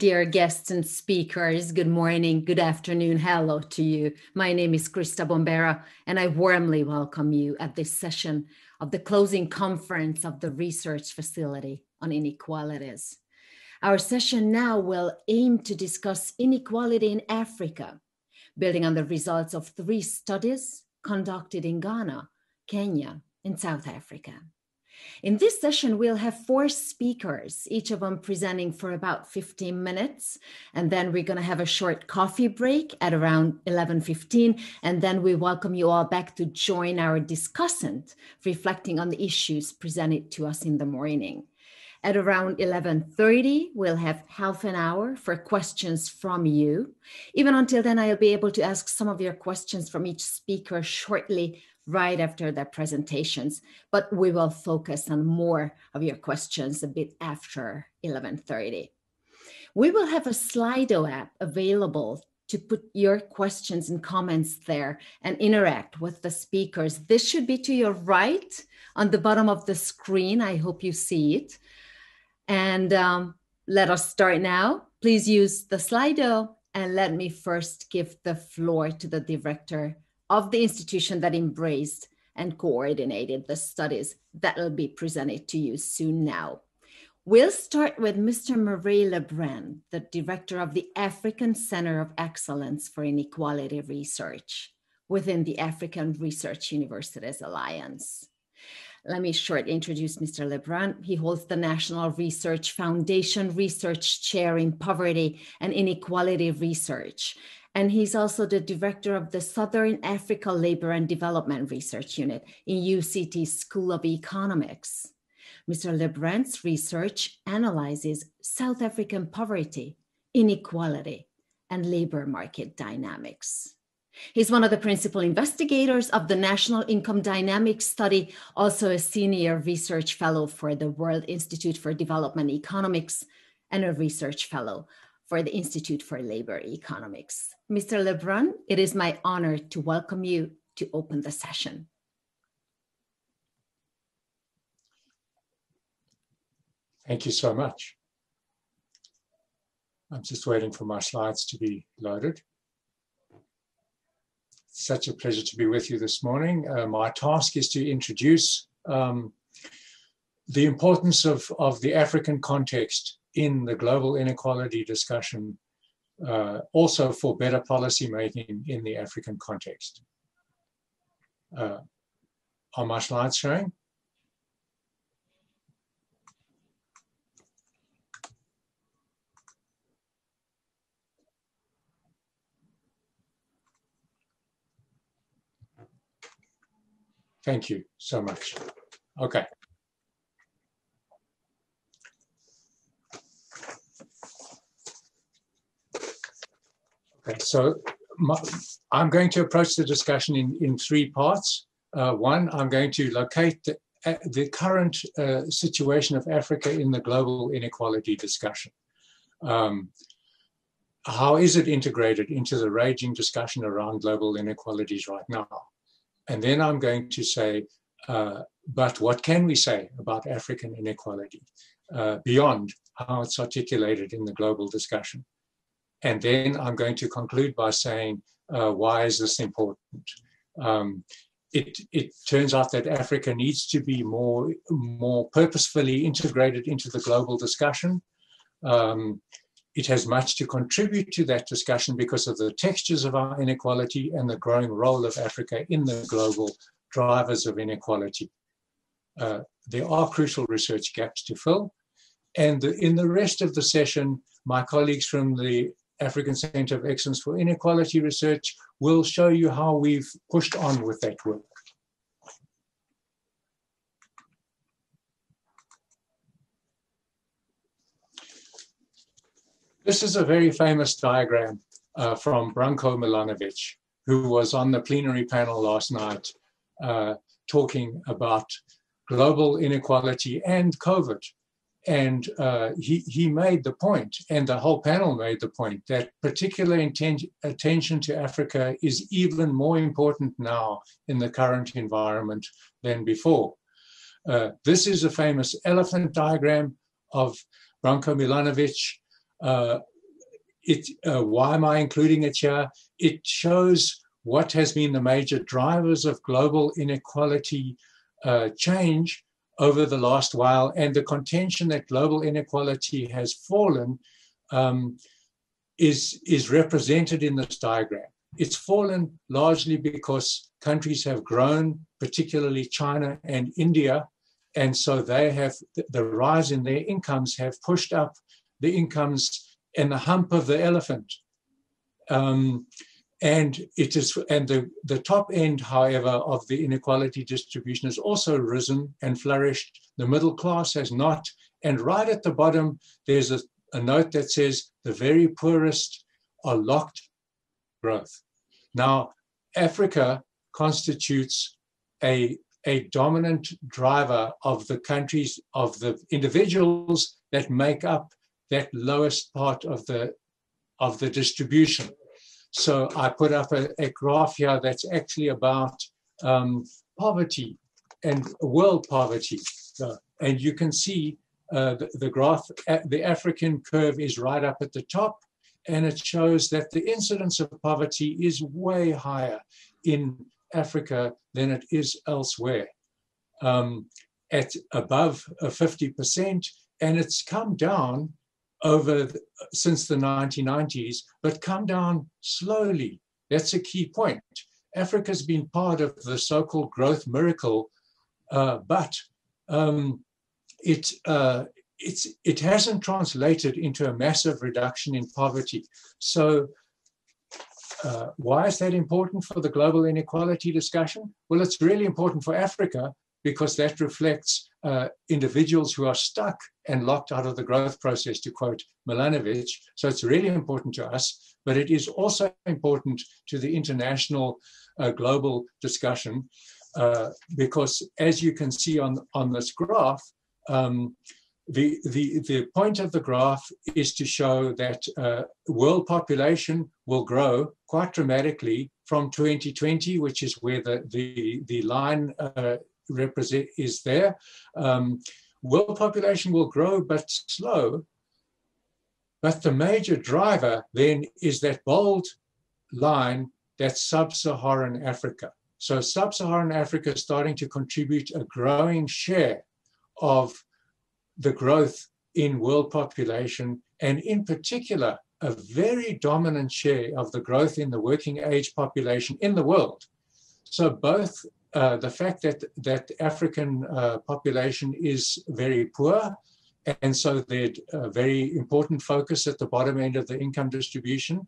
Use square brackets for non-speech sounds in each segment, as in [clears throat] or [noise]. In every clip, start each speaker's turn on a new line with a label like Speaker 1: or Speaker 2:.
Speaker 1: Dear guests and speakers, good morning, good afternoon, hello to you. My name is Krista Bombera, and I warmly welcome you at this session of the closing conference of the Research Facility on Inequalities. Our session now will aim to discuss inequality in Africa, building on the results of three studies conducted in Ghana, Kenya, and South Africa. In this session, we'll have four speakers, each of them presenting for about 15 minutes. And then we're going to have a short coffee break at around 11.15. And then we welcome you all back to join our discussant, reflecting on the issues presented to us in the morning. At around 11:30, we'll have half an hour for questions from you. Even until then, I'll be able to ask some of your questions from each speaker shortly right after their presentations, but we will focus on more of your questions a bit after 11:30. We will have a Slido app available to put your questions and comments there and interact with the speakers. This should be to your right on the bottom of the screen. I hope you see it. And um, let us start now. Please use the Slido and let me first give the floor to the director of the institution that embraced and coordinated the studies that will be presented to you soon now. We'll start with Mr. Murray Leibbrandt, the director of the African Center of Excellence for Inequality Research within the African Research Universities Alliance. Let me shortly introduce Mr. Leibbrandt. He holds the National Research Foundation Research Chair in Poverty and Inequality Research and he's also the director of the Southern Africa Labor and Development Research Unit in UCT School of Economics. Mr. Leibbrandt's research analyzes South African poverty, inequality, and labor market dynamics. He's one of the principal investigators of the National Income Dynamics Study, also a senior research fellow for the World Institute for Development Economics, and a research fellow for the Institute for Labor Economics. Mr. Leibbrandt, it is my honor to welcome you to open the session.
Speaker 2: Thank you so much. I'm just waiting for my slides to be loaded. such a pleasure to be with you this morning. Uh, my task is to introduce um, the importance of, of the African context in the global inequality discussion, uh, also for better policy making in the African context. Uh, are my slides showing? Thank you so much. Okay. Okay, so my, I'm going to approach the discussion in, in three parts. Uh, one, I'm going to locate the, uh, the current uh, situation of Africa in the global inequality discussion. Um, how is it integrated into the raging discussion around global inequalities right now? And then I'm going to say, uh, but what can we say about African inequality uh, beyond how it's articulated in the global discussion? And then I'm going to conclude by saying, uh, why is this important? Um, it, it turns out that Africa needs to be more, more purposefully integrated into the global discussion. Um, it has much to contribute to that discussion because of the textures of our inequality and the growing role of Africa in the global drivers of inequality. Uh, there are crucial research gaps to fill. And the, in the rest of the session, my colleagues from the African Center of Excellence for Inequality Research will show you how we've pushed on with that work. This is a very famous diagram uh, from Branko Milanovic, who was on the plenary panel last night uh, talking about global inequality and COVID. And uh, he, he made the point, and the whole panel made the point, that particular inten- attention to Africa is even more important now in the current environment than before. Uh, this is a famous elephant diagram of Branko Milanovic. Uh, it, uh, why am I including it here? It shows what has been the major drivers of global inequality uh, change over the last while, and the contention that global inequality has fallen um, is, is represented in this diagram. It's fallen largely because countries have grown, particularly China and India, and so they have the rise in their incomes have pushed up the incomes and the hump of the elephant. Um, and it is and the, the top end however of the inequality distribution has also risen and flourished. The middle class has not. And right at the bottom there's a, a note that says the very poorest are locked. Growth. Now africa constitutes a a dominant driver of the countries of the individuals that make up that lowest part of the of the distribution so I put up a, a graph here that's actually about um, poverty and world poverty. So, and you can see uh, the, the graph, the African curve is right up at the top, and it shows that the incidence of poverty is way higher in Africa than it is elsewhere, um, at above 50%, and it's come down over the, since the 1990s, but come down slowly. That's a key point. Africa's been part of the so-called growth miracle, uh, but um, it uh, it hasn't translated into a massive reduction in poverty. So. Uh, why is that important for the global inequality discussion? Well, it's really important for Africa because that reflects uh, individuals who are stuck and locked out of the growth process, to quote Milanovic. So it's really important to us, but it is also important to the international uh, global discussion uh, because, as you can see on, on this graph, um, the, the, the point of the graph is to show that uh, world population will grow quite dramatically from 2020, which is where the, the, the line uh, represent is there. Um, world population will grow, but slow. But the major driver then is that bold line that's sub-Saharan Africa. So sub-Saharan Africa is starting to contribute a growing share of the growth in world population, and in particular, a very dominant share of the growth in the working age population in the world. So both uh, the fact that that African uh, population is very poor, and so they're a very important focus at the bottom end of the income distribution,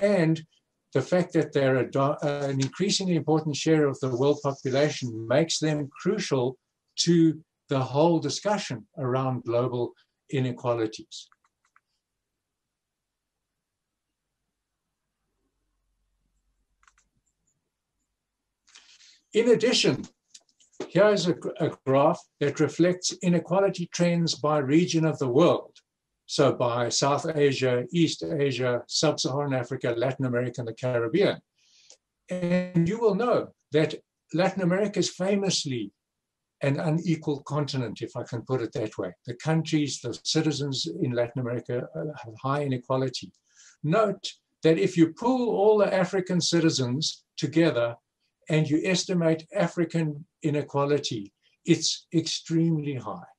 Speaker 2: and the fact that they're uh, an increasingly important share of the world population makes them crucial to the whole discussion around global inequalities. In addition, here is a, a, graph that reflects inequality trends by region of the world. So by South Asia, East Asia, Sub-Saharan Africa, Latin America, and the Caribbean. And you will know that Latin America is famously an unequal continent, if I can put it that way. The countries, the citizens in Latin America uh, have high inequality. Note that if you pull all the African citizens together and you estimate African inequality, it's extremely high.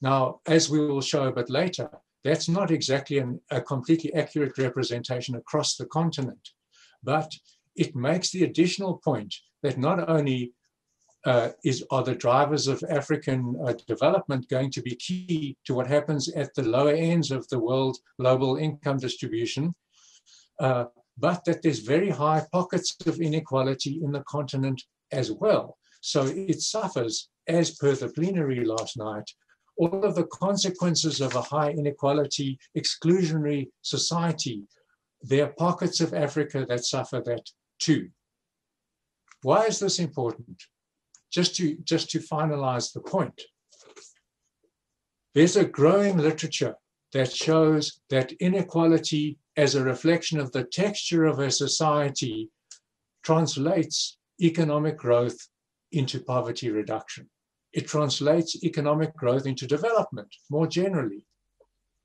Speaker 2: Now, as we will show a bit later, that's not exactly an, a completely accurate representation across the continent, but it makes the additional point that not only uh, is are the drivers of African uh, development going to be key to what happens at the lower ends of the world global income distribution, uh, but that there's very high pockets of inequality in the continent as well. So it suffers, as per the plenary last night, all of the consequences of a high inequality, exclusionary society. There are pockets of Africa that suffer that too. Why is this important? Just to, just to finalize the point. There's a growing literature that shows that inequality as a reflection of the texture of a society translates economic growth into poverty reduction. It translates economic growth into development more generally.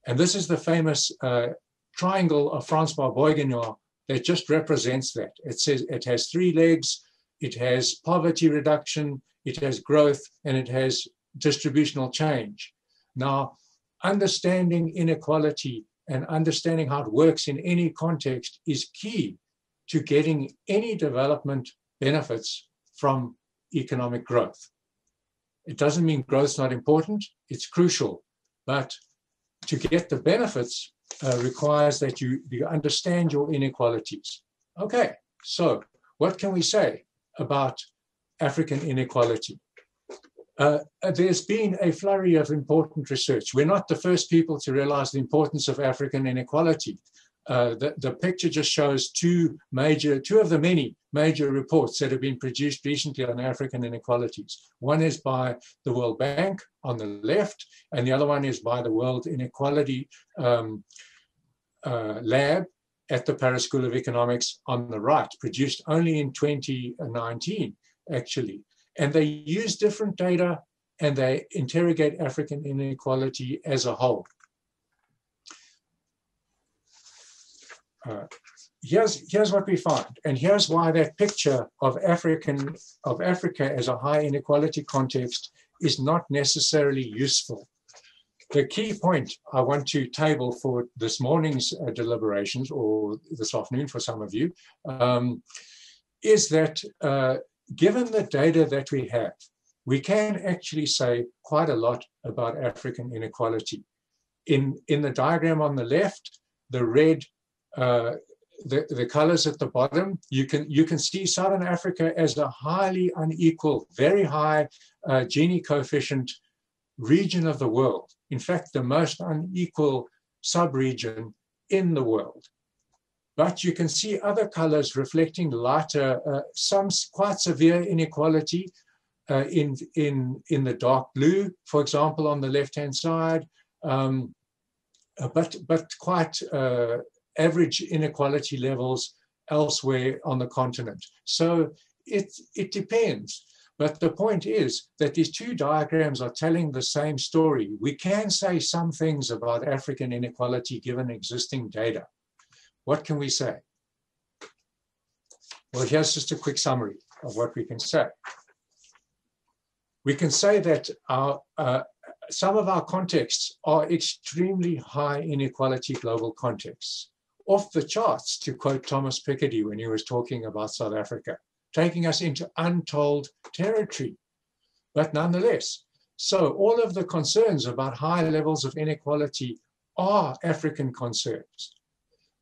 Speaker 2: And this is the famous uh, triangle of Francois Bourguignon that just represents that. It says it has three legs, it has poverty reduction, it has growth, and it has distributional change. Now, understanding inequality and understanding how it works in any context is key to getting any development benefits from economic growth. It doesn't mean growth's not important, it's crucial, but to get the benefits uh, requires that you, you understand your inequalities. Okay, so what can we say about African inequality? Uh, there's been a flurry of important research. We're not the first people to realize the importance of African inequality. Uh, the, the picture just shows two major, two of the many major reports that have been produced recently on African inequalities. One is by the World Bank on the left, and the other one is by the World Inequality um, uh, Lab at the Paris School of Economics on the right, produced only in 2019, actually. And they use different data and they interrogate African inequality as a whole. Uh, here's here's what we find, and here's why that picture of African of Africa as a high inequality context is not necessarily useful. The key point I want to table for this morning's uh, deliberations, or this afternoon for some of you, um, is that uh, given the data that we have, we can actually say quite a lot about African inequality. In, in the diagram on the left, the red uh, the, the colors at the bottom, you can, you can see Southern Africa as a highly unequal, very high uh, Gini coefficient region of the world. In fact, the most unequal subregion in the world. But you can see other colors reflecting lighter, uh, some quite severe inequality uh, in, in, in the dark blue, for example, on the left-hand side, um, uh, but, but quite uh, average inequality levels elsewhere on the continent. So it, it depends. But the point is that these two diagrams are telling the same story. We can say some things about African inequality given existing data. What can we say? Well, here's just a quick summary of what we can say. We can say that our, uh, some of our contexts are extremely high inequality global contexts off the charts, to quote Thomas Piketty when he was talking about South Africa, taking us into untold territory. But nonetheless, so all of the concerns about high levels of inequality are African concerns.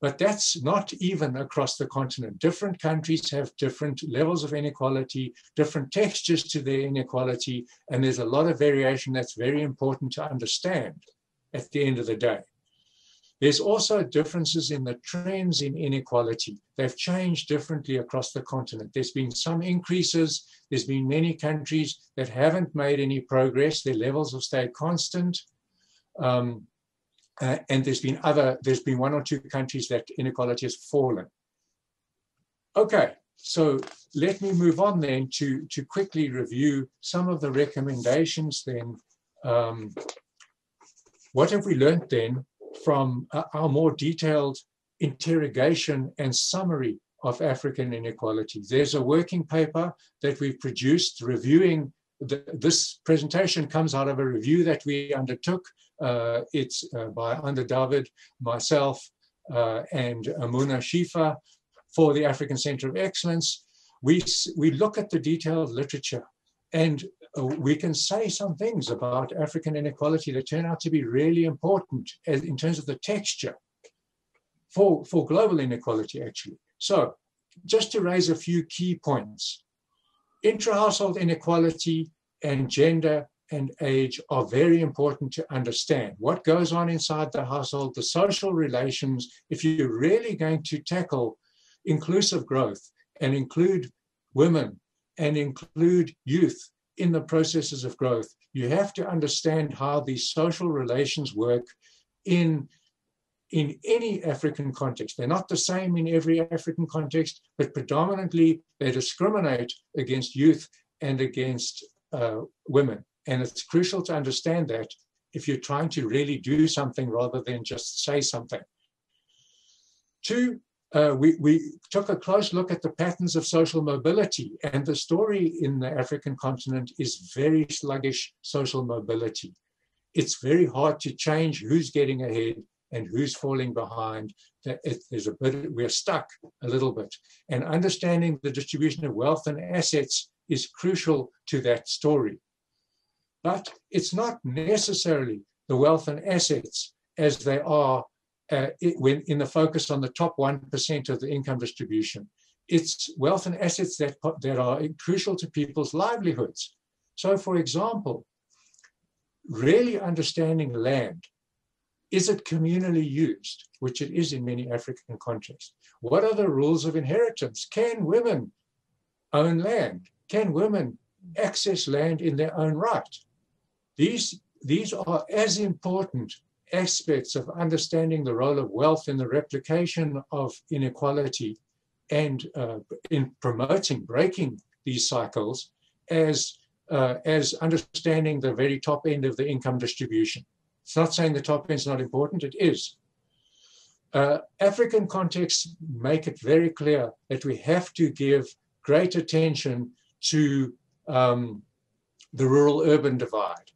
Speaker 2: But that's not even across the continent. Different countries have different levels of inequality, different textures to their inequality, and there's a lot of variation that's very important to understand at the end of the day. There's also differences in the trends in inequality. They've changed differently across the continent. There's been some increases. There's been many countries that haven't made any progress. Their levels have stayed constant. Um, uh, and there's been other, there's been one or two countries that inequality has fallen. Okay, so let me move on then to, to quickly review some of the recommendations then. Um, what have we learned then from our more detailed interrogation and summary of African inequality? There's a working paper that we've produced reviewing the, this presentation comes out of a review that we undertook. Uh, it's uh, by Anda David, myself, uh, and Amuna Shifa for the African Center of Excellence. We, we look at the detailed literature and we can say some things about African inequality that turn out to be really important in terms of the texture for, for global inequality, actually. So, just to raise a few key points intra household inequality and gender and age are very important to understand. What goes on inside the household, the social relations, if you're really going to tackle inclusive growth and include women and include youth in the processes of growth, you have to understand how these social relations work in, in any African context. They're not the same in every African context, but predominantly they discriminate against youth and against uh, women. And it's crucial to understand that if you're trying to really do something rather than just say something. Two, uh, we, we took a close look at the patterns of social mobility, and the story in the African continent is very sluggish social mobility. It's very hard to change who's getting ahead and who's falling behind. There's a bit, we're stuck a little bit. And understanding the distribution of wealth and assets is crucial to that story. But it's not necessarily the wealth and assets as they are uh, it, when in the focus on the top 1% of the income distribution. It's wealth and assets that, that are crucial to people's livelihoods. So, for example, really understanding land. Is it communally used, which it is in many African contexts? What are the rules of inheritance? Can women own land? Can women access land in their own right? These, these are as important aspects of understanding the role of wealth in the replication of inequality and uh, in promoting breaking these cycles as uh, as understanding the very top end of the income distribution. It's not saying the top end is not important, it is. Uh, African contexts make it very clear that we have to give great attention to um, the rural urban divide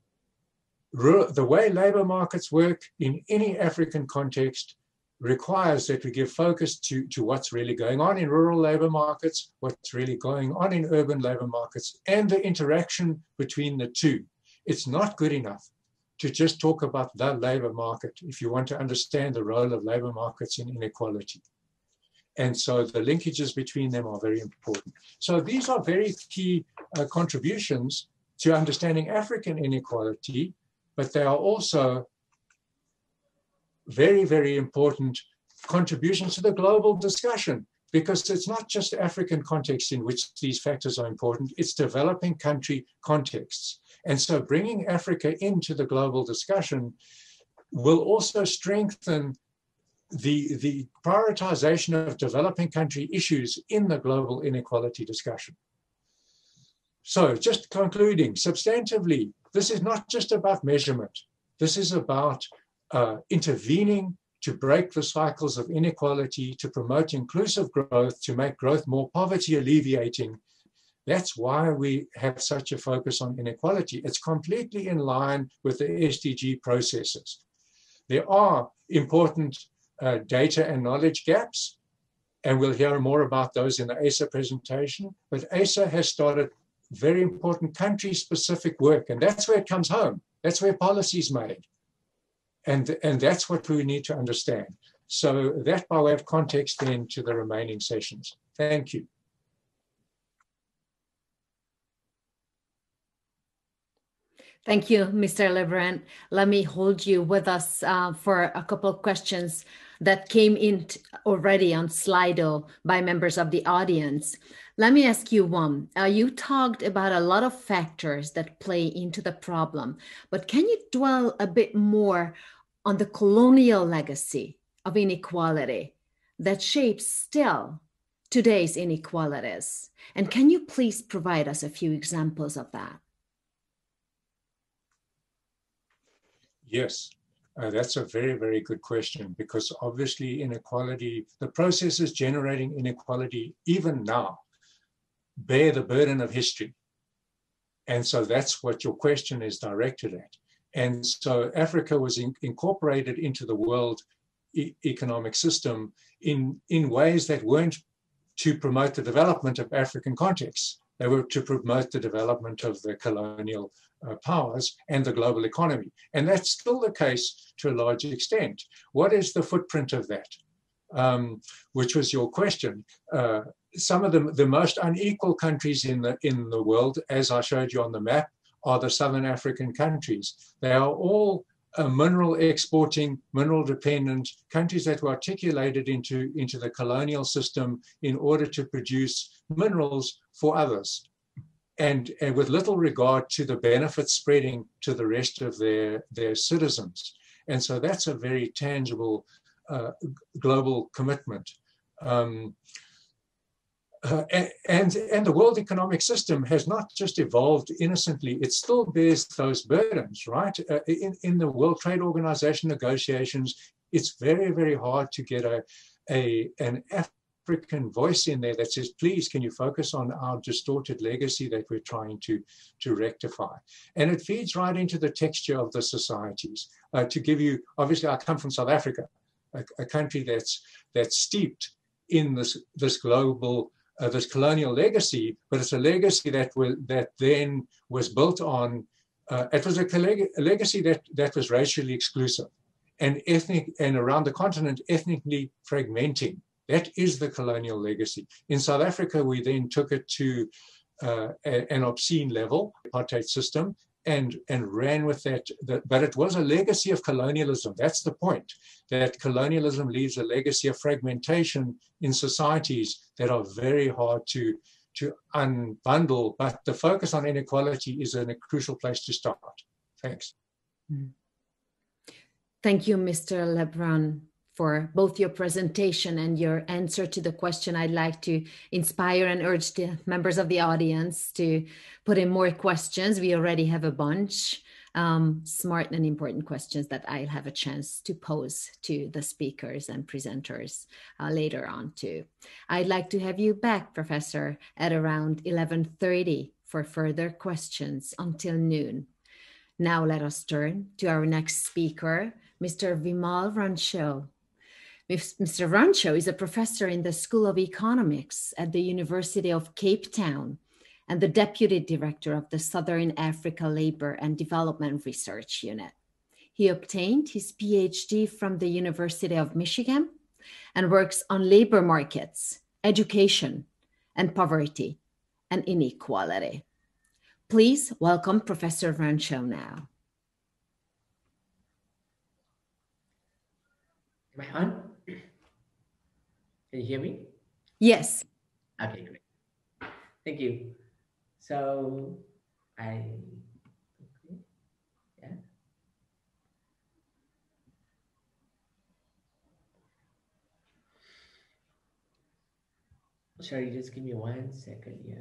Speaker 2: the way labor markets work in any African context requires that we give focus to, to what's really going on in rural labor markets, what's really going on in urban labor markets, and the interaction between the two. It's not good enough to just talk about the labor market if you want to understand the role of labor markets in inequality. And so the linkages between them are very important. So these are very key uh, contributions to understanding African inequality but they are also very, very important contributions to the global discussion because it's not just African context in which these factors are important, it's developing country contexts. And so bringing Africa into the global discussion will also strengthen the, the prioritization of developing country issues in the global inequality discussion. So just concluding, substantively, this is not just about measurement. This is about uh, intervening to break the cycles of inequality, to promote inclusive growth, to make growth more poverty alleviating. That's why we have such a focus on inequality. It's completely in line with the SDG processes. There are important uh, data and knowledge gaps, and we'll hear more about those in the ASA presentation. But ASA has started very important country specific work. And that's where it comes home. That's where policy is made. And, and that's what we need to understand. So that by way of context then to the remaining sessions. Thank you.
Speaker 1: Thank you, Mr. Leibbrandt. Let me hold you with us uh, for a couple of questions that came in already on Slido by members of the audience. Let me ask you one. Uh, you talked about a lot of factors that play into the problem, but can you dwell a bit more on the colonial legacy of inequality that shapes still today's inequalities? And can you please provide us a few examples of that?
Speaker 2: Yes, uh, that's a very, very good question because obviously inequality, the processes generating inequality even now bear the burden of history. And so that's what your question is directed at. And so Africa was in, incorporated into the world e- economic system in, in ways that weren't to promote the development of African contexts. They were to promote the development of the colonial uh, powers and the global economy. And that's still the case to a large extent. What is the footprint of that? Um, which was your question. Uh, some of the, the most unequal countries in the, in the world, as I showed you on the map, are the Southern African countries. They are all uh, mineral exporting, mineral dependent countries that were articulated into, into the colonial system in order to produce minerals for others. And, and with little regard to the benefits spreading to the rest of their, their citizens. And so that's a very tangible uh, global commitment. Um, uh, and, and the world economic system has not just evolved innocently, it still bears those burdens, right? Uh, in, in the World Trade Organization negotiations, it's very, very hard to get a, a, an African voice in there that says, please, can you focus on our distorted legacy that we're trying to, to rectify? And it feeds right into the texture of the societies. Uh, to give you, obviously, I come from South Africa, a, a country that's, that's steeped in this, this global uh, this colonial legacy, but it's a legacy that that then was built on. Uh, it was a, a, legacy that that was racially exclusive, and ethnic and around the continent ethnically fragmenting. That is the colonial legacy. In South Africa, we then took it to uh, an obscene level, apartheid system, and and ran with that, that. But it was a legacy of colonialism. That's the point. That colonialism leaves a legacy of fragmentation in societies that are very hard to to unbundle. But the focus on inequality is a crucial place to start. Thanks. Hmm.
Speaker 1: Thank you, Mr. Leibbrandt for both your presentation and your answer to the question. I'd like to inspire and urge the members of the audience to put in more questions. We already have a bunch. Um, smart and important questions that I'll have a chance to pose to the speakers and presenters uh, later on too. I'd like to have you back, Professor, at around 11.30 for further questions until noon. Now let us turn to our next speaker, Mr. Vimal Ranchhod. Mr. Ranchhod is a professor in the School of Economics at the University of Cape Town and the deputy director of the Southern Africa Labor and Development Research Unit. He obtained his PhD from the University of Michigan and works on labor markets, education, and poverty and inequality. Please welcome Professor Ranchhod now.
Speaker 3: Am I on? Can you hear me?
Speaker 1: Yes.
Speaker 3: Okay, great. Thank you. So I, yeah. Sorry, just give me one second, yeah.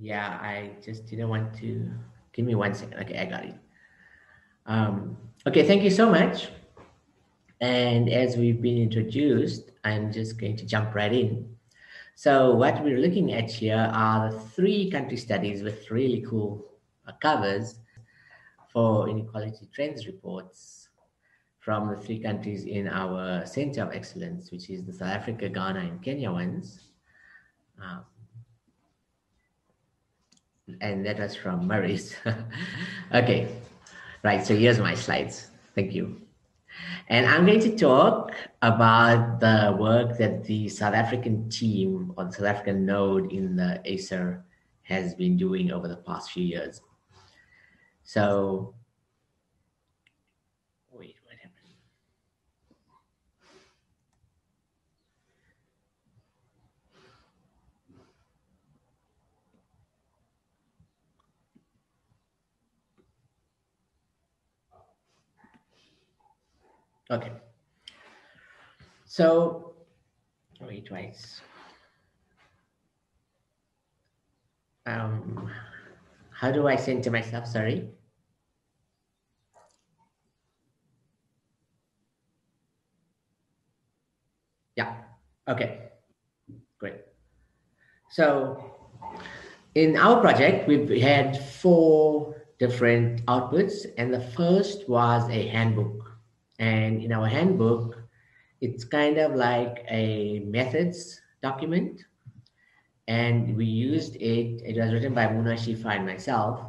Speaker 3: Yeah, I just didn't want to, give me one second. Okay, I got it. Um, okay, thank you so much. And as we've been introduced, I'm just going to jump right in. So what we're looking at here are the three country studies with really cool uh, covers for inequality trends reports from the three countries in our Center of Excellence, which is the South Africa, Ghana, and Kenya ones. Um, and that was from Murray's. [laughs] okay, right, so here's my slides. Thank you. And I'm going to talk about the work that the South African team or the South African node in the ACEIR has been doing over the past few years. So Okay. So, wait twice. Um, how do I send to myself? Sorry. Yeah. Okay. Great. So, in our project, we've had four different outputs, and the first was a handbook and in our handbook, it's kind of like a methods document. And we used it, it was written by Muna Shifa and myself.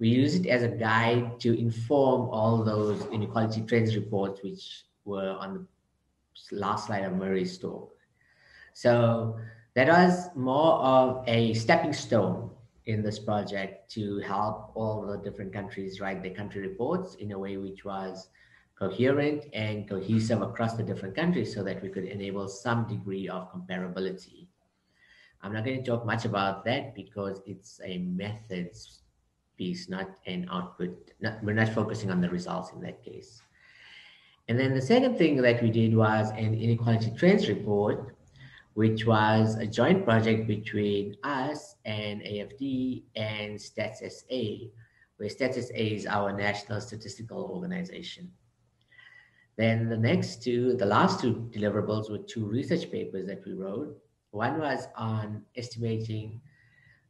Speaker 3: We used it as a guide to inform all those inequality trends reports, which were on the last slide of Murray's talk. So that was more of a stepping stone in this project to help all the different countries write their country reports in a way which was coherent and cohesive across the different countries so that we could enable some degree of comparability. I'm not going to talk much about that because it's a methods piece, not an output. Not, we're not focusing on the results in that case. And then the second thing that we did was an inequality trends report, which was a joint project between us and AFD and StatsSA, where StatsSA is our national statistical organization. Then the next two, the last two deliverables were two research papers that we wrote. One was on estimating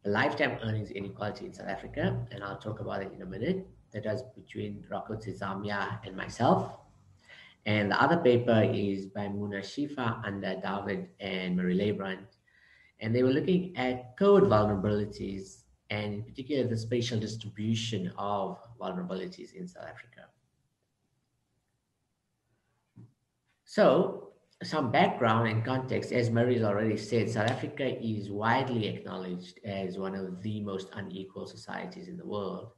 Speaker 3: the lifetime earnings inequality in South Africa, and I'll talk about it in a minute. That was between Rocco Zizzamia and myself. And the other paper is by Muna Shifa Anda David and Murray Leibbrandt. And they were looking at code vulnerabilities and in particular the spatial distribution of vulnerabilities in South Africa. So some background and context, as Murray's already said, South Africa is widely acknowledged as one of the most unequal societies in the world.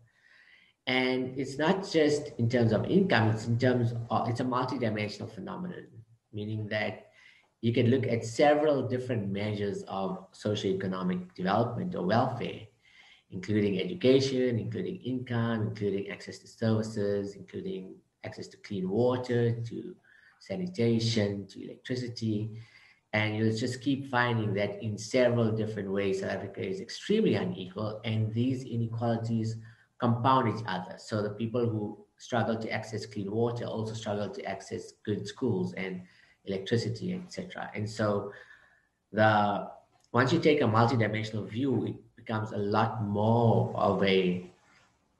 Speaker 3: And it's not just in terms of income, it's in terms of, it's a multidimensional phenomenon, meaning that you can look at several different measures of socioeconomic development or welfare, including education, including income, including access to services, including access to clean water, to sanitation, to electricity. And you'll just keep finding that in several different ways, South Africa is extremely unequal, and these inequalities compound each other. So the people who struggle to access clean water also struggle to access good schools and electricity, etc. And so the once you take a multidimensional view, it becomes a lot more of a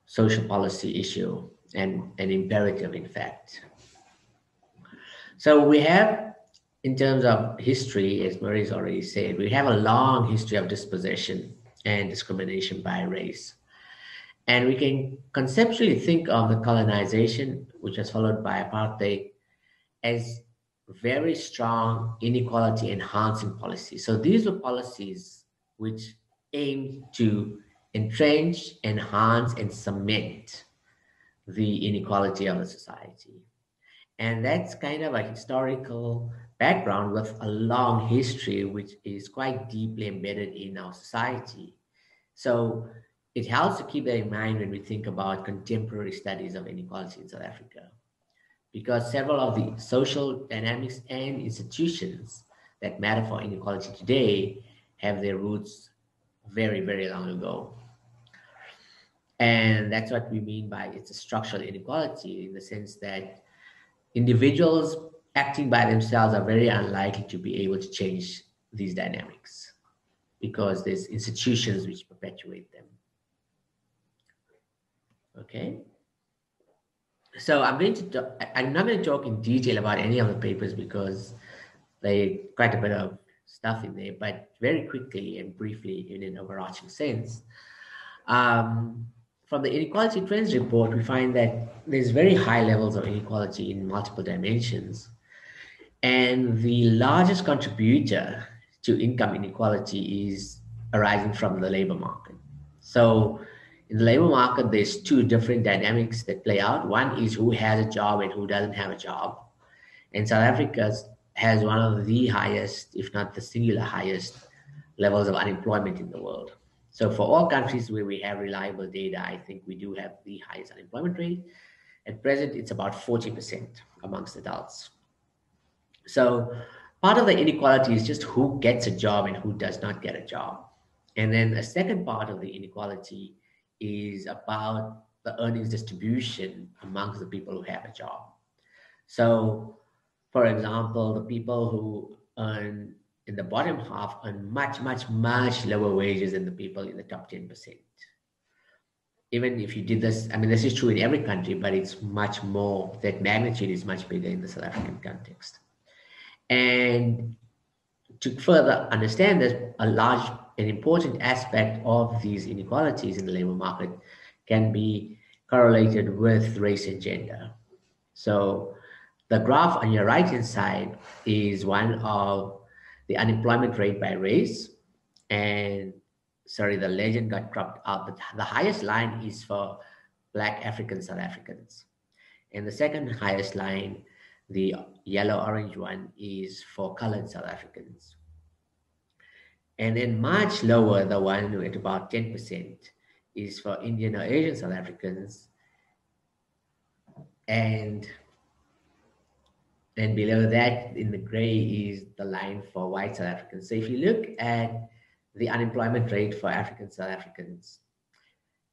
Speaker 3: social policy issue and an imperative, in fact. So we have, in terms of history, as Murray's already said, we have a long history of dispossession and discrimination by race. And we can conceptually think of the colonization, which was followed by apartheid, as very strong inequality enhancing policies. So these were policies which aimed to entrench, enhance, and cement the inequality of the society. And that's kind of a historical background with a long history, which is quite deeply embedded in our society. So it helps to keep that in mind when we think about contemporary studies of inequality in South Africa, because several of the social dynamics and institutions that matter for inequality today have their roots very, very long ago. And that's what we mean by it's a structural inequality in the sense that individuals acting by themselves are very unlikely to be able to change these dynamics because there's institutions which perpetuate them. Okay. So I'm going to, talk, I'm not going to talk in detail about any of the papers because they quite a bit of stuff in there, but very quickly and briefly in an overarching sense. Um, from the inequality trends report, we find that there's very high levels of inequality in multiple dimensions. And the largest contributor to income inequality is arising from the labor market. So in the labor market, there's two different dynamics that play out. One is who has a job and who doesn't have a job. And South Africa has one of the highest, if not the singular highest, levels of unemployment in the world. So for all countries where we have reliable data, I think we do have the highest unemployment rate. At present, it's about 40% amongst adults. So part of the inequality is just who gets a job and who does not get a job. And then a second part of the inequality is about the earnings distribution amongst the people who have a job. So, for example, the people who earn in the bottom half earn much, much, much lower wages than the people in the top 10%. Even if you did this, I mean, this is true in every country, but it's much more, that magnitude is much bigger in the South African context. And to further understand this, a large an important aspect of these inequalities in the labor market can be correlated with race and gender. So the graph on your right hand side is one of the unemployment rate by race. And sorry, the legend got cropped out, but the highest line is for Black African South Africans. And the second highest line, the yellow orange one, is for colored South Africans and then much lower, the one at about 10%, is for Indian or Asian South Africans. And and below that in the gray is the line for white South Africans. So if you look at the unemployment rate for African South Africans,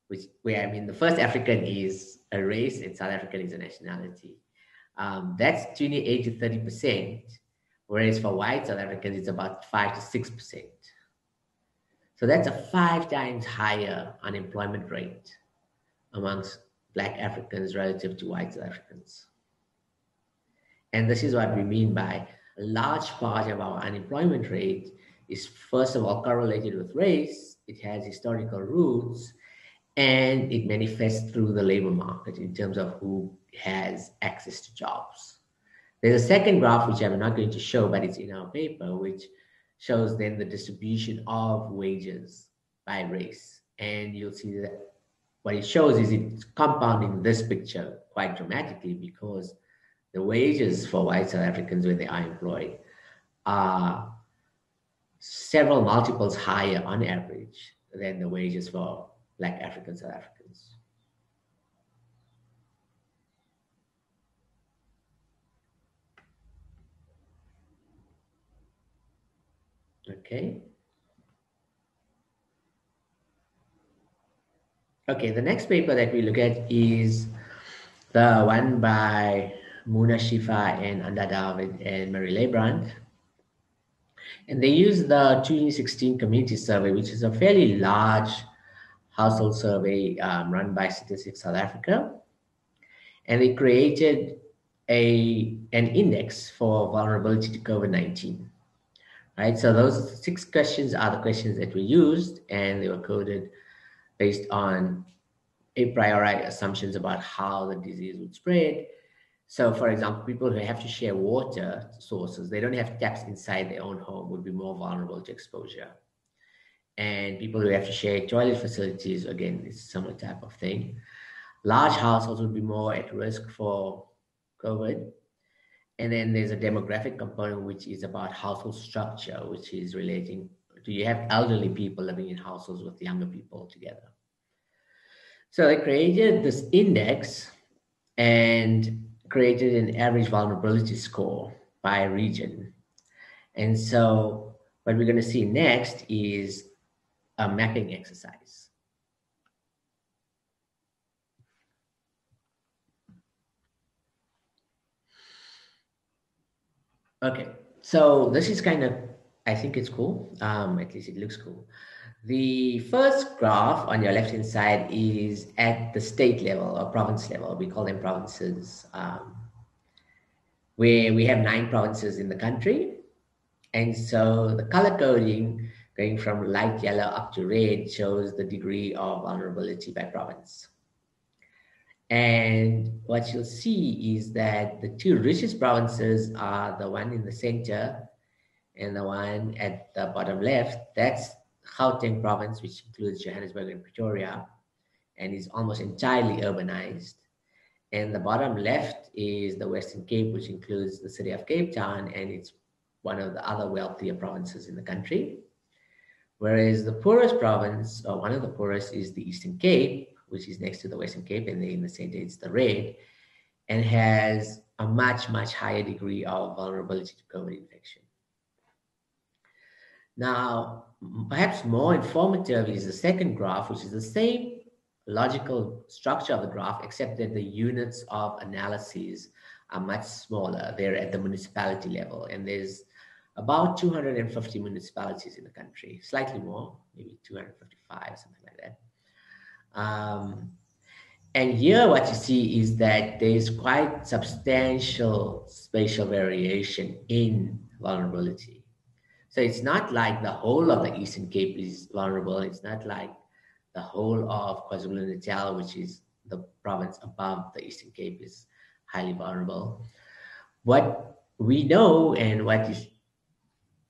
Speaker 3: which where I mean the first African is a race and South African is a nationality. Um, that's 28 to 30 percent, whereas for white South Africans it's about five to six percent. So that's a five times higher unemployment rate amongst Black Africans relative to white South Africans. And this is what we mean by a large part of our unemployment rate is first of all correlated with race, it has historical roots, and it manifests through the labor market in terms of who has access to jobs. There's a second graph which I'm not going to show, but it's in our paper, which shows then the distribution of wages by race. And you'll see that what it shows is it's compounding this picture quite dramatically because the wages for white South Africans when they are employed are several multiples higher on average than the wages for Black African South Africans. Okay. Okay, the next paper that we look at is the one by Muna Shifa and Anda David and Murray Leibbrandt. And they used the 2016 community survey, which is a fairly large household survey um, run by Statistics South Africa. And they created a, an index for vulnerability to COVID-19. Right, so those six questions are the questions that we used, and they were coded based on a priori assumptions about how the disease would spread. So, for example, people who have to share water sources, they don't have taps inside their own home, would be more vulnerable to exposure and people who have to share toilet facilities, again, it's a similar type of thing. Large households would be more at risk for COVID. And then there's a demographic component, which is about household structure, which is relating do you have elderly people living in households with younger people together? So they created this index and created an average vulnerability score by region. And so what we're going to see next is a mapping exercise. Okay, so this is kind of, I think it's cool. Um, at least it looks cool. The first graph on your left-hand side is at the state level or province level. We call them provinces. Um, where we have nine provinces in the country. And so the color coding going from light yellow up to red shows the degree of vulnerability by province. And what you'll see is that the two richest provinces are the one in the center and the one at the bottom left. That's Gauteng province, which includes Johannesburg and Pretoria, and is almost entirely urbanized. And the bottom left is the Western Cape, which includes the city of Cape Town, and it's one of the other wealthier provinces in the country. Whereas the poorest province, or one of the poorest, is the Eastern Cape, which is next to the Western Cape, and in the center it's the red, and has a much, much higher degree of vulnerability to COVID infection. Now, perhaps more informative is the second graph, which is the same logical structure of the graph, except that the units of analyses are much smaller. They're at the municipality level, and there's about 250 municipalities in the country, slightly more, maybe 255, something like that. Um, and here what you see is that there's quite substantial spatial variation in vulnerability. So it's not like the whole of the Eastern Cape is vulnerable. It's not like the whole of KwaZulu-Natal, which is the province above the Eastern Cape is highly vulnerable. What we know and what is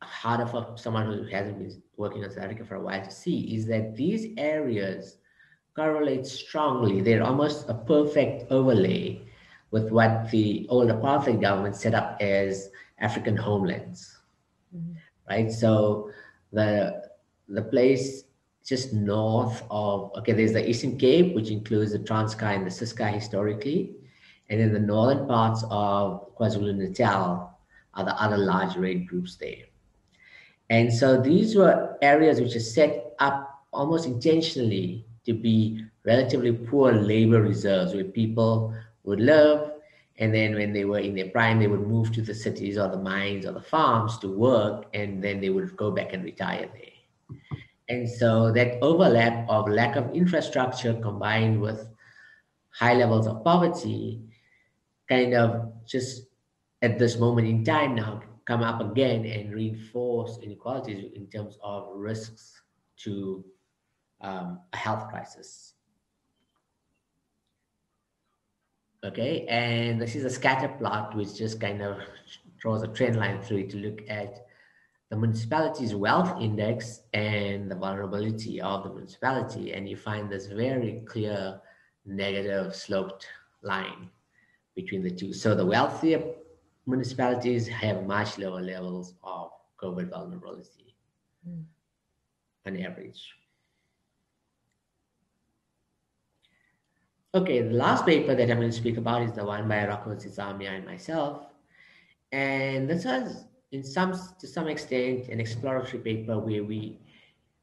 Speaker 3: harder for someone who hasn't been working on South Africa for a while to see is that these areas correlate strongly. They're almost a perfect overlay with what the old apartheid government set up as African homelands. Right? So the the place just north of okay, there's the Eastern Cape, which includes the Transkei and the Ciskei historically, And then the northern parts of KwaZulu-Natal are the other large red groups there. And so these were areas which are set up almost intentionally to be relatively poor labor reserves where people would live. And then when they were in their prime, they would move to the cities or the mines or the farms to work, and then they would go back and retire there. And so that overlap of lack of infrastructure combined with high levels of poverty kind of just at this moment in time now come up again and reinforce inequalities in terms of risks to um, a health crisis. Okay, and this is a scatter plot which just kind of draws a trend line through it to look at the municipality's wealth index and the vulnerability of the municipality. And you find this very clear negative sloped line between the two. So the wealthier municipalities have much lower levels of COVID vulnerability mm. on average. Okay, the last paper that I'm going to speak about is the one by Rocco Zizzamia and myself. And this was, in some to some extent, an exploratory paper where we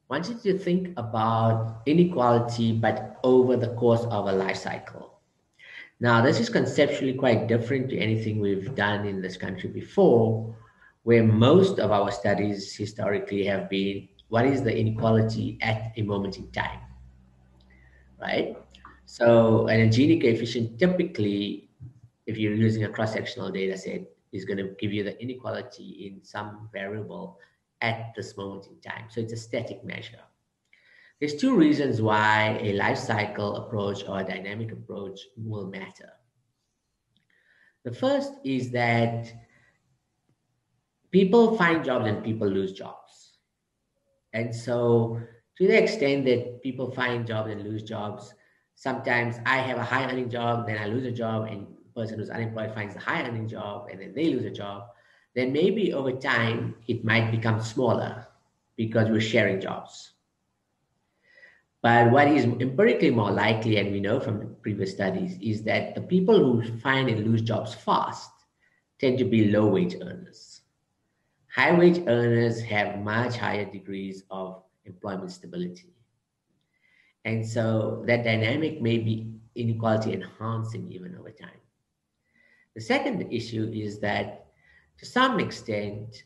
Speaker 3: wanted to think about inequality, but over the course of a life cycle. Now, this is conceptually quite different to anything we've done in this country before, where most of our studies historically have been what is the inequality at a moment in time, right? So, an Gini coefficient typically, if you're using a cross sectional data set, is going to give you the inequality in some variable at this moment in time. So, it's a static measure. There's two reasons why a life cycle approach or a dynamic approach will matter. The first is that people find jobs and people lose jobs. And so, to the extent that people find jobs and lose jobs, sometimes I have a high earning job, then I lose a job, and person who's unemployed finds a high earning job, and then they lose a job. Then maybe over time it might become smaller because we're sharing jobs. But what is empirically more likely, and we know from previous studies, is that the people who find and lose jobs fast tend to be low wage earners. High wage earners have much higher degrees of employment stability. And so that dynamic may be inequality enhancing even over time. The second issue is that to some extent,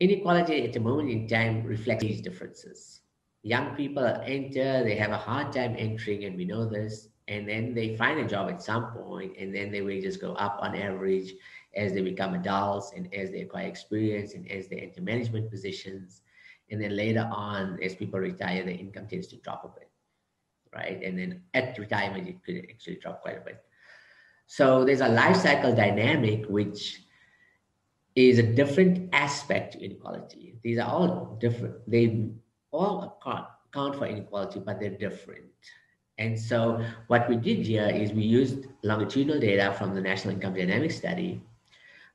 Speaker 3: inequality at the moment in time reflects these differences young people enter, they have a hard time entering, and we know this. And then they find a job at some point, and then their wages go up on average as they become adults and as they acquire experience and as they enter management positions. And then later on, as people retire, their income tends to drop a bit, right? And then at retirement, it could actually drop quite a bit. So there's a life cycle dynamic which is a different aspect to inequality. These are all different. They all account, for inequality, but they're different. And so what we did here is we used longitudinal data from the National Income Dynamics Study,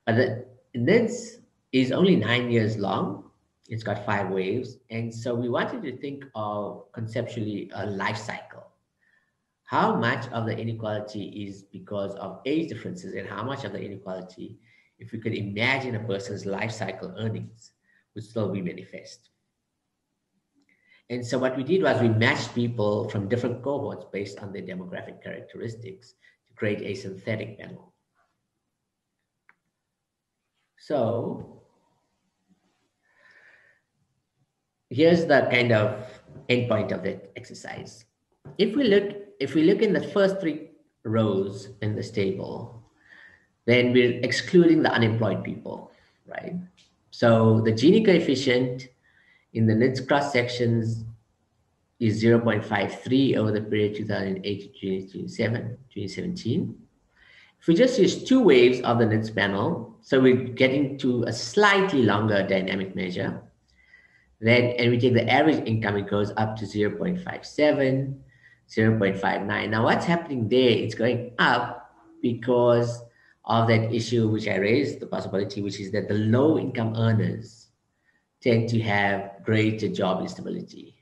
Speaker 3: but the, this is only nine years long. It's got five waves. And so we wanted to think of conceptually a life cycle. How much of the inequality is because of age differences and how much of the inequality, if we could imagine a person's life cycle earnings, would still be manifest. And so what we did was we matched people from different cohorts based on their demographic characteristics to create a synthetic panel. So here's the kind of endpoint of the exercise. If we look, if we look in the first three rows in this table, then we're excluding the unemployed people, right? So the Gini coefficient in the NIDS cross sections is 0.53 over the period 2008 to 2017. If we just use two waves of the NIDS panel, so we're getting to a slightly longer dynamic measure, then and we take the average income, it goes up to 0.57, 0.59. Now what's happening there, it's going up because of that issue which I raised, the possibility, which is that the low income earners tend to have greater job instability.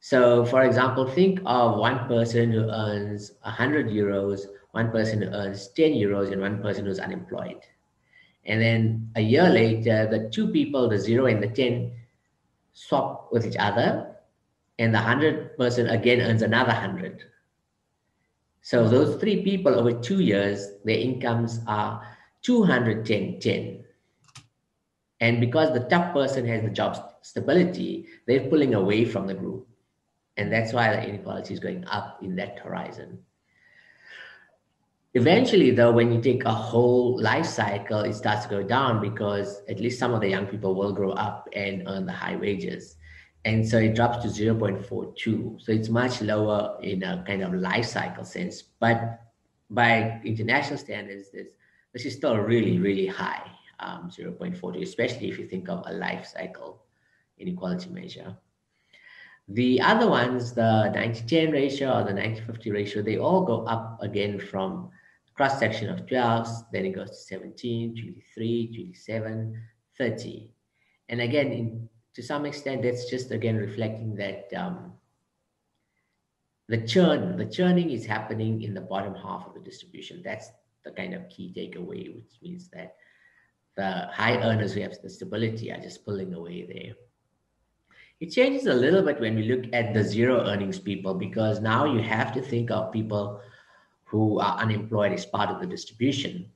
Speaker 3: So, for example, think of one person who earns 100 euros one person who earns 10 euros and one person who's unemployed. And then a year later, the two people, the zero and the 10, swap with each other. And the 100 person again earns another 100. So those three people over two years, their incomes are 210, 10. And because the top person has the job stability, they're pulling away from the group. And that's why the inequality is going up in that horizon. Eventually, though, when you take a whole life cycle, it starts to go down because at least some of the young people will grow up and earn the high wages. And so it drops to 0.42. So it's much lower in a kind of life cycle sense. But by international standards, this, is still really, really high, um, 0.42, especially if you think of a life cycle inequality measure. The other ones, the 90-10 ratio or the 90-50 ratio, they all go up again from cross section of 12, then it goes to 17, 23, 27, 30. And again, in, to some extent, that's just again reflecting that um, the churn, the churning is happening in the bottom half of the distribution. That's the kind of key takeaway, which means that the high earners who have the stability are just pulling away there. It changes a little bit when we look at the zero earnings people because now you have to think of people who are unemployed as part of the distribution.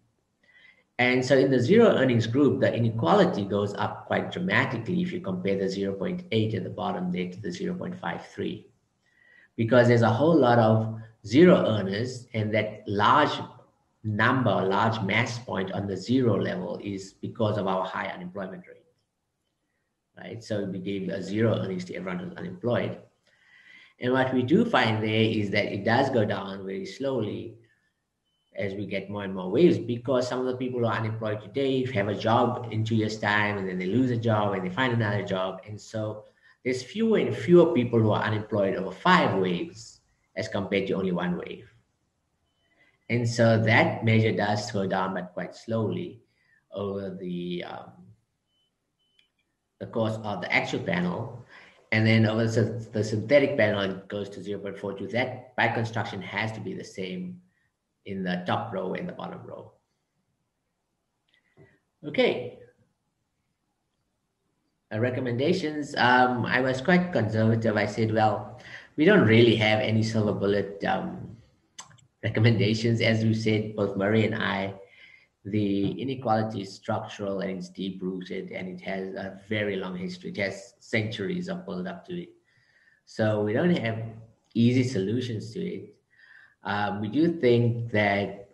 Speaker 3: And so in the zero earnings group, the inequality goes up quite dramatically if you compare the 0.8 at the bottom there to the 0.53. Because there's a whole lot of zero earners, and that large number, large mass point on the zero level is because of our high unemployment rate. Right? So we gave a zero earnings to everyone who's unemployed. And what we do find there is that it does go down very slowly as we get more and more waves because some of the people who are unemployed today have a job in two years' time and then they lose a job and they find another job. And so there's fewer and fewer people who are unemployed over five waves as compared to only one wave. And so that measure does slow down, but quite slowly over the um, the course of the actual panel. And then over the, the synthetic panel it goes to 0.42. That by construction has to be the same in the top row and the bottom row. Okay. Uh, recommendations. Um, I was quite conservative. I said, well, we don't really have any silver bullet um, recommendations. As we said, both Murray and I, the inequality is structural and it's deep rooted and it has a very long history. It has centuries of build up to it. So we don't have easy solutions to it. Um, we do think that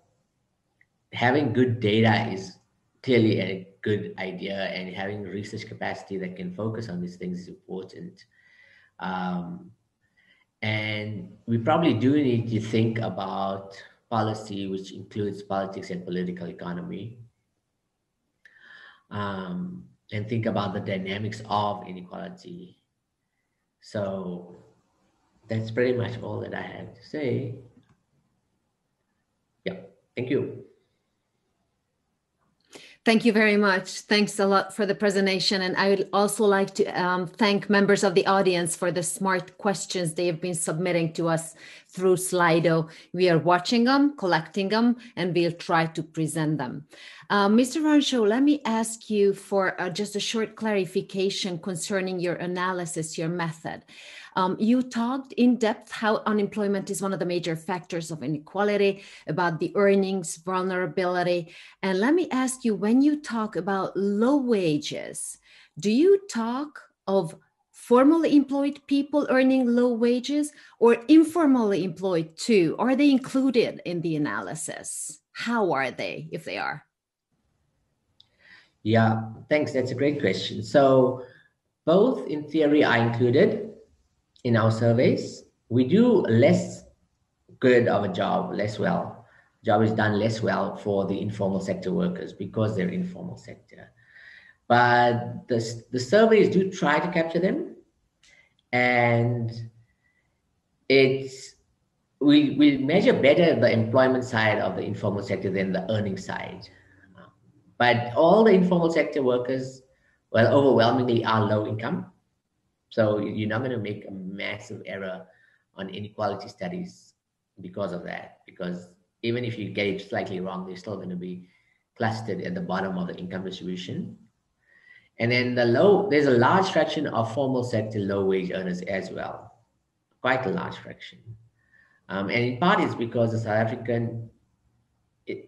Speaker 3: having good data is clearly a good idea and having research capacity that can focus on these things is important. Um, and we probably do need to think about policy, which includes politics and political economy, um, and think about the dynamics of inequality. So that's pretty much all that I have to say. Thank you.
Speaker 1: Thank you very much. Thanks a lot for the presentation. And I would also like to um, thank members of the audience for the smart questions they have been submitting to us through Slido. We are watching them, collecting them, and we'll try to present them. Uh, Mr. Ranchhod, let me ask you for uh, just a short clarification concerning your analysis, your method. Um, you talked in depth how unemployment is one of the major factors of inequality, about the earnings vulnerability. And let me ask you when you talk about low wages, do you talk of formally employed people earning low wages or informally employed too? Are they included in the analysis? How are they, if they are?
Speaker 3: Yeah, thanks. That's a great question. So, both in theory are included in our surveys, we do less good of a job, less well. Job is done less well for the informal sector workers because they're informal sector. But the, the surveys do try to capture them. And it's we, we measure better the employment side of the informal sector than the earning side. But all the informal sector workers, well, overwhelmingly are low income so you're not going to make a massive error on inequality studies because of that, because even if you get it slightly wrong, they're still going to be clustered at the bottom of the income distribution. And then the low, there's a large fraction of formal sector low wage earners as well, quite a large fraction. Um, and in part, it's because the South African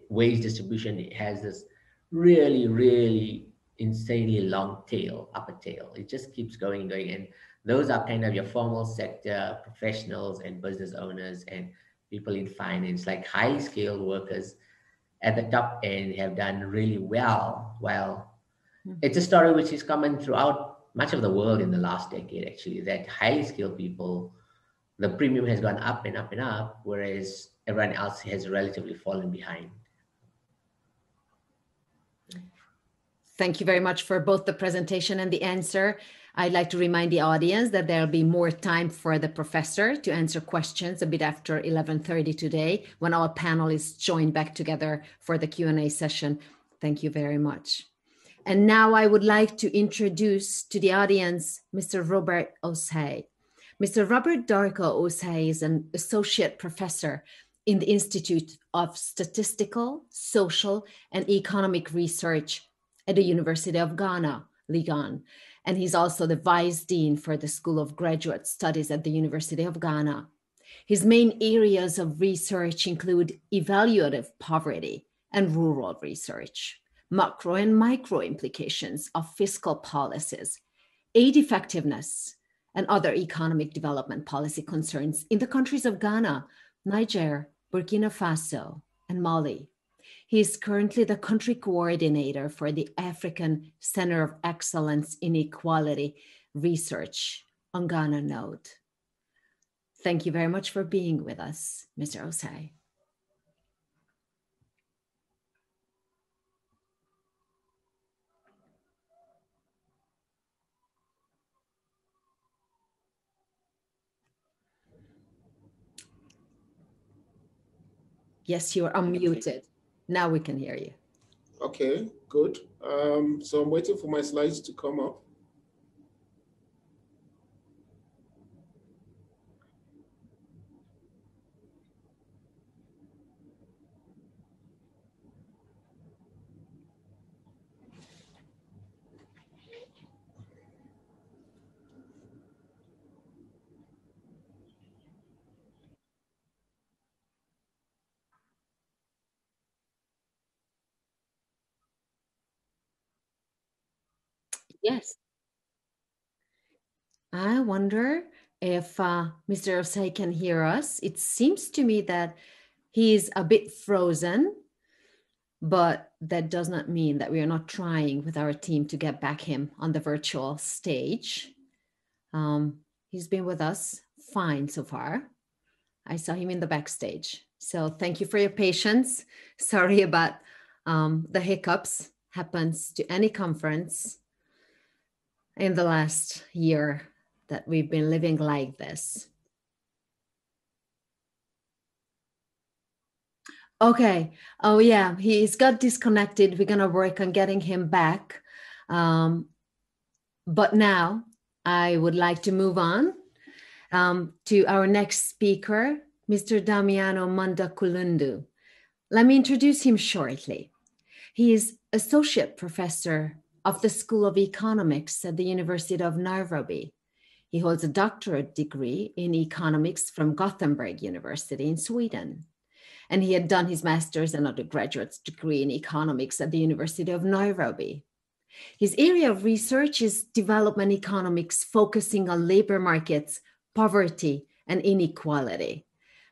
Speaker 3: wage distribution has this really, really insanely long tail, upper tail. It just keeps going and going. And those are kind of your formal sector professionals and business owners and people in finance, like highly skilled workers at the top end have done really well. Well, mm-hmm. it's a story which is common throughout much of the world in the last decade, actually, that highly skilled people, the premium has gone up and up and up, whereas everyone else has relatively fallen behind.
Speaker 1: Thank you very much for both the presentation and the answer. I'd like to remind the audience that there'll be more time for the professor to answer questions a bit after 11:30 today when our panel is joined back together for the Q&A session. Thank you very much. And now I would like to introduce to the audience Mr. Robert Osei. Mr. Robert Darko Osei is an associate professor in the Institute of Statistical, Social, and Economic Research at the University of Ghana, Legon. And he's also the Vice Dean for the School of Graduate Studies at the University of Ghana. His main areas of research include evaluative poverty and rural research, macro and micro implications of fiscal policies, aid effectiveness, and other economic development policy concerns in the countries of Ghana, Niger, Burkina Faso, and Mali. He is currently the country coordinator for the African Center of Excellence in Equality Research on Ghana Node. Thank you very much for being with us, Mr. Osei. Yes, you are unmuted. Now we can hear you.
Speaker 4: Okay, good. Um, so I'm waiting for my slides to come up.
Speaker 1: Yes. I wonder if uh, Mr. Osei can hear us. It seems to me that he's a bit frozen, but that does not mean that we are not trying with our team to get back him on the virtual stage. Um, he's been with us fine so far. I saw him in the backstage. So thank you for your patience. Sorry about um, the hiccups. Happens to any conference in the last year that we've been living like this. Okay. Oh, yeah. He's got disconnected. We're going to work on getting him back. Um, but now I would like to move on um, to our next speaker, Mr. Damiano Manda Kulundu. Let me introduce him shortly. He is Associate Professor of the School of Economics at the University of Nairobi. He holds a doctorate degree in economics from Gothenburg University in Sweden. And he had done his master's and undergraduate degree in economics at the University of Nairobi. His area of research is development economics, focusing on labor markets, poverty, and inequality.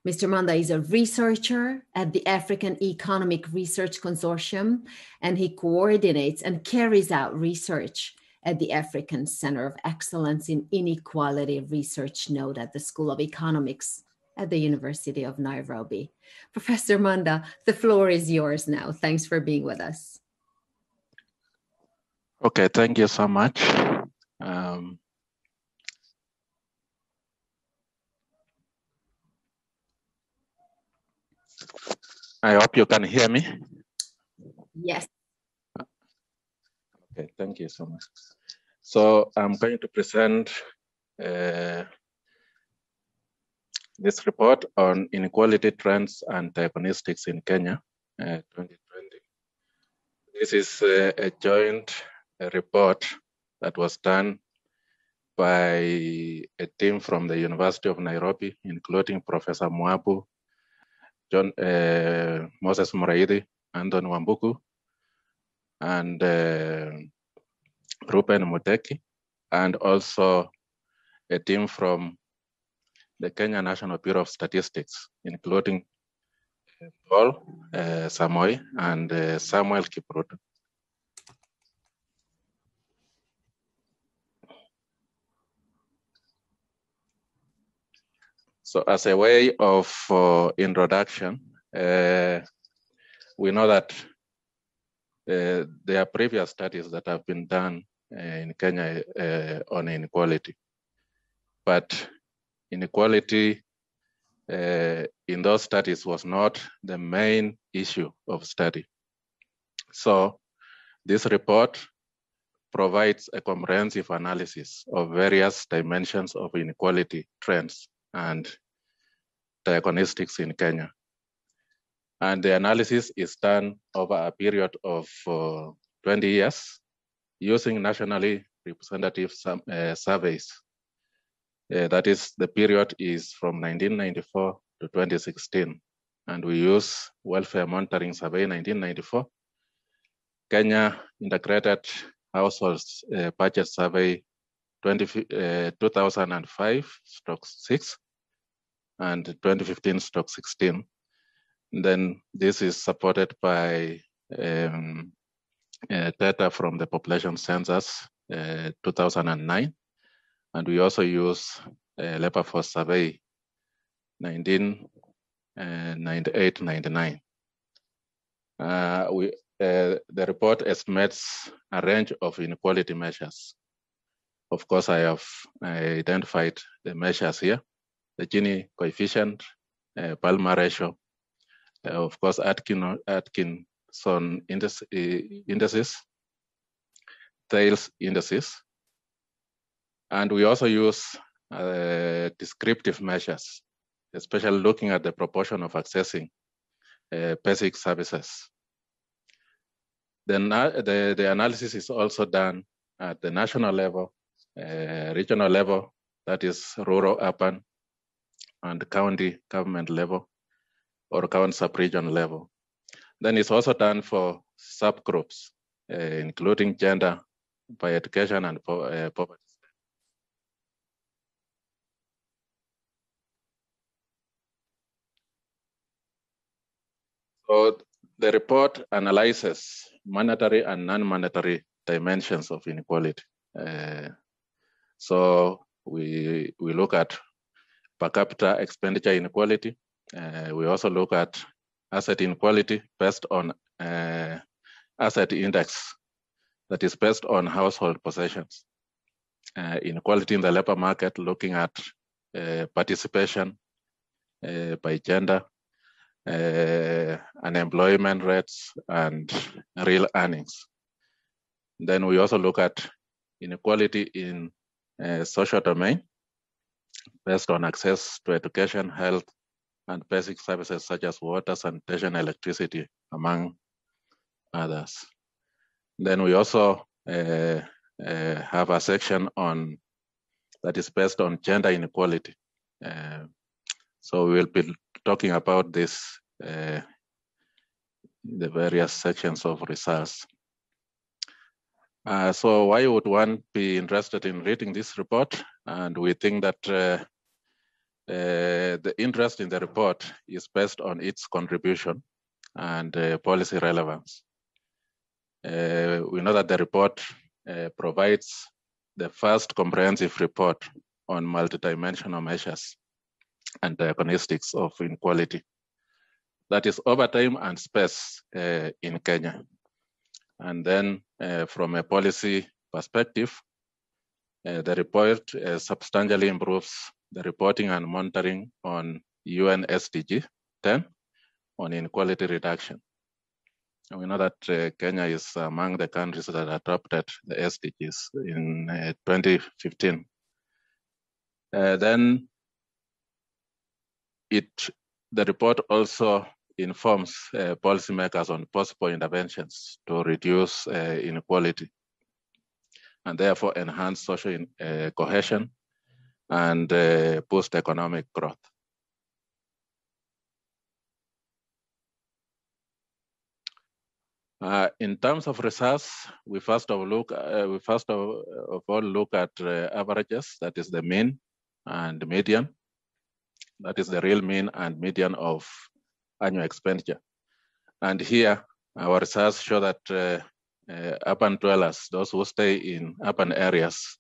Speaker 1: Mr. Manda is a researcher at the African Economic Research Consortium, and he coordinates and carries out research at the African Center of Excellence in Inequality Research Node at the School of Economics at the University of Nairobi. Professor Manda, the floor is yours now. Thanks for being with us.
Speaker 5: Okay, thank you so much. Um, I hope you can hear me.
Speaker 1: Yes.
Speaker 5: Okay, thank you so much. So I'm going to present uh, this report on inequality trends and diagnostics in Kenya, uh, 2020. This is uh, a joint report that was done by a team from the University of Nairobi, including Professor Mwabu, John uh, Moses Muriithi, Anton Wambugu, and uh, Ruben Mutegi, and also a team from the Kenya National Bureau of Statistics, including Paul uh, Samoei and Samuel Kipruto. So as a way of uh, introduction, uh, we know that uh, there are previous studies that have been done uh, in Kenya uh, on inequality, but inequality uh, in those studies was not the main issue of study. So this report provides a comprehensive analysis of various dimensions of inequality trends and diagnostics in Kenya. And the analysis is done over a period of uh, 20 years using nationally representative uh, surveys. Uh, that is, the period is from 1994 to 2016. And we use Welfare Monitoring Survey 1994, Kenya Integrated Households uh, Budget Survey 20, uh, 2005 stroke 6 and 2015 stock 16. then this is supported by um, uh, data from the population census uh, 2009. And we also use uh, labor force survey 1998-99. Uh, we, uh, the report estimates a range of inequality measures. Of course, I have identified the measures here the Gini coefficient, uh, Palma ratio, uh, of course, Atkin, Atkinson indices, indices, Theil's indices, and we also use uh, descriptive measures, especially looking at the proportion of accessing uh, basic services. Then the, the analysis is also done at the national level, uh, regional level, that is rural, urban, and county government level or county sub-region level. Then it's also done for subgroups, uh, including gender, by education and po uh, poverty. So the report analyzes monetary and non-monetary dimensions of inequality. Uh, so we we look at per capita expenditure inequality. Uh, we also look at asset inequality based on uh, asset index that is based on household possessions. Uh, inequality in the labor market, looking at uh, participation uh, by gender, uh, unemployment rates, and real earnings. Then we also look at inequality in social domain, based on access to education, health, and basic services such as water, sanitation, electricity, among others. Then we also uh, uh, have a section on that is based on gender inequality. Uh, so we will be talking about this the various sections of results. Uh, so why would one be interested in reading this report? And we think that uh, uh, the interest in the report is based on its contribution and uh, policy relevance. Uh, we know that the report uh, provides the first comprehensive report on multidimensional measures and diagnostics of inequality. That is over time and space uh, in Kenya. And then from a policy perspective, the report substantially improves the reporting and monitoring on UN SDG 10 on inequality reduction. And we know that uh, Kenya is among the countries that adopted the SDGs in uh, 2015. Uh, then it the report also informs uh, policymakers on possible interventions to reduce uh, inequality and therefore enhance social uh, cohesion and uh, boost economic growth. Uh, in terms of research, we first of look uh, we first of, of, all look at uh, averages, that is the mean and median, that is the real mean and median of annual expenditure. And here, our research show that uh, urban dwellers, those who stay in urban areas,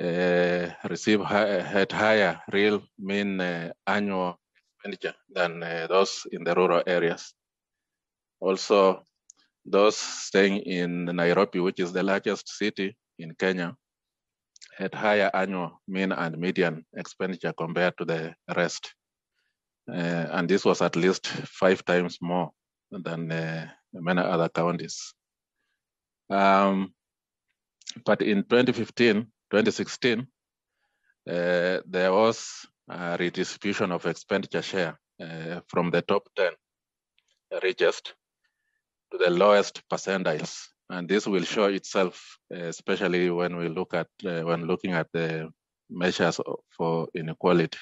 Speaker 5: uh, receive high, had higher real mean annual expenditure than those in the rural areas. Also, those staying in Nairobi, which is the largest city in Kenya, had higher annual mean and median expenditure compared to the rest. Uh, and this was at least five times more than uh, many other counties. Um, but in 2015, 2016, uh, there was a redistribution of expenditure share uh, from the top 10 richest to the lowest percentiles. And this will show itself, especially when we look at uh, when looking at the measures for inequality.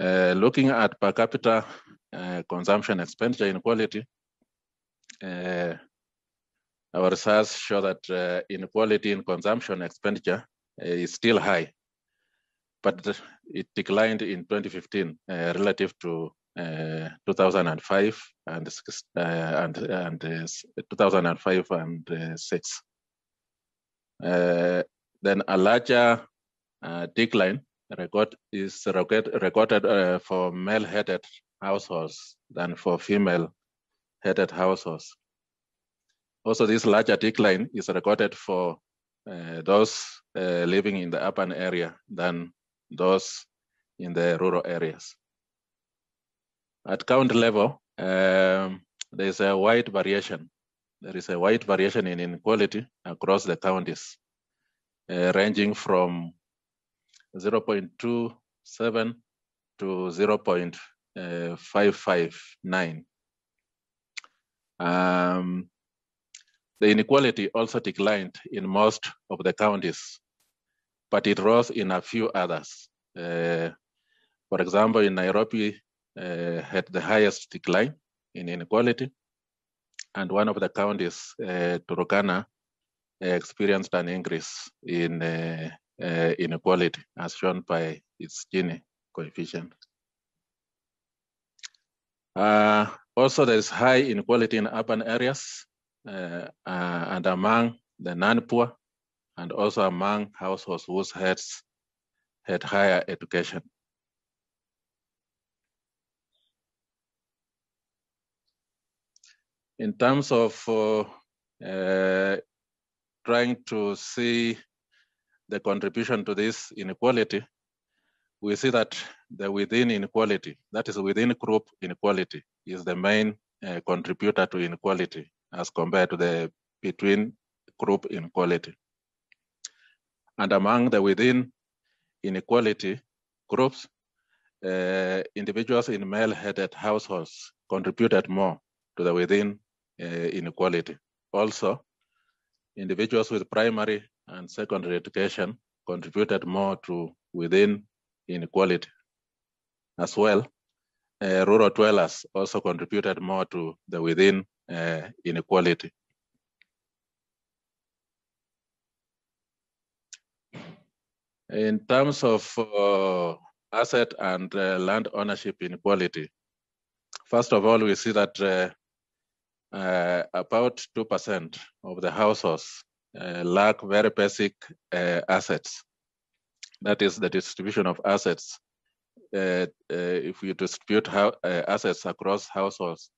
Speaker 5: Uh, looking at per capita uh, consumption expenditure inequality, uh, our research show that uh, inequality in consumption expenditure is still high but it declined in 2015 uh, relative to uh, 2005 and and and 2005 and six. then a larger decline record is recorded uh, for male-headed households than for female-headed households. Also, this larger decline is recorded for uh, those uh, living in the urban area than those in the rural areas. At county level, um, there is a wide variation. There is a wide variation in inequality across the counties, uh, ranging from 0.27 to 0.559. Um, the inequality also declined in most of the counties but it rose in a few others. Uh, for example, in Nairobi, uh, had the highest decline in inequality, and one of the counties, uh, Turkana, experienced an increase in uh, uh, inequality, as shown by its Gini coefficient. Uh, also, there is high inequality in urban areas and among the non-poor and also among households whose heads had higher education. In terms of uh, uh, trying to see the contribution to this inequality, we see that the within inequality, that is within group inequality, is the main uh, contributor to inequality as compared to the between group inequality. And among the within inequality groups, uh, individuals in male-headed households contributed more to the within uh, inequality. Also, individuals with primary and secondary education contributed more to within inequality. As well, uh, rural dwellers also contributed more to the within uh, inequality. In terms of uh, asset and uh, land ownership inequality, first of all, we see that uh, uh about 2% of the households lack very basic assets. That is the distribution of assets. if we distribute how, assets across households,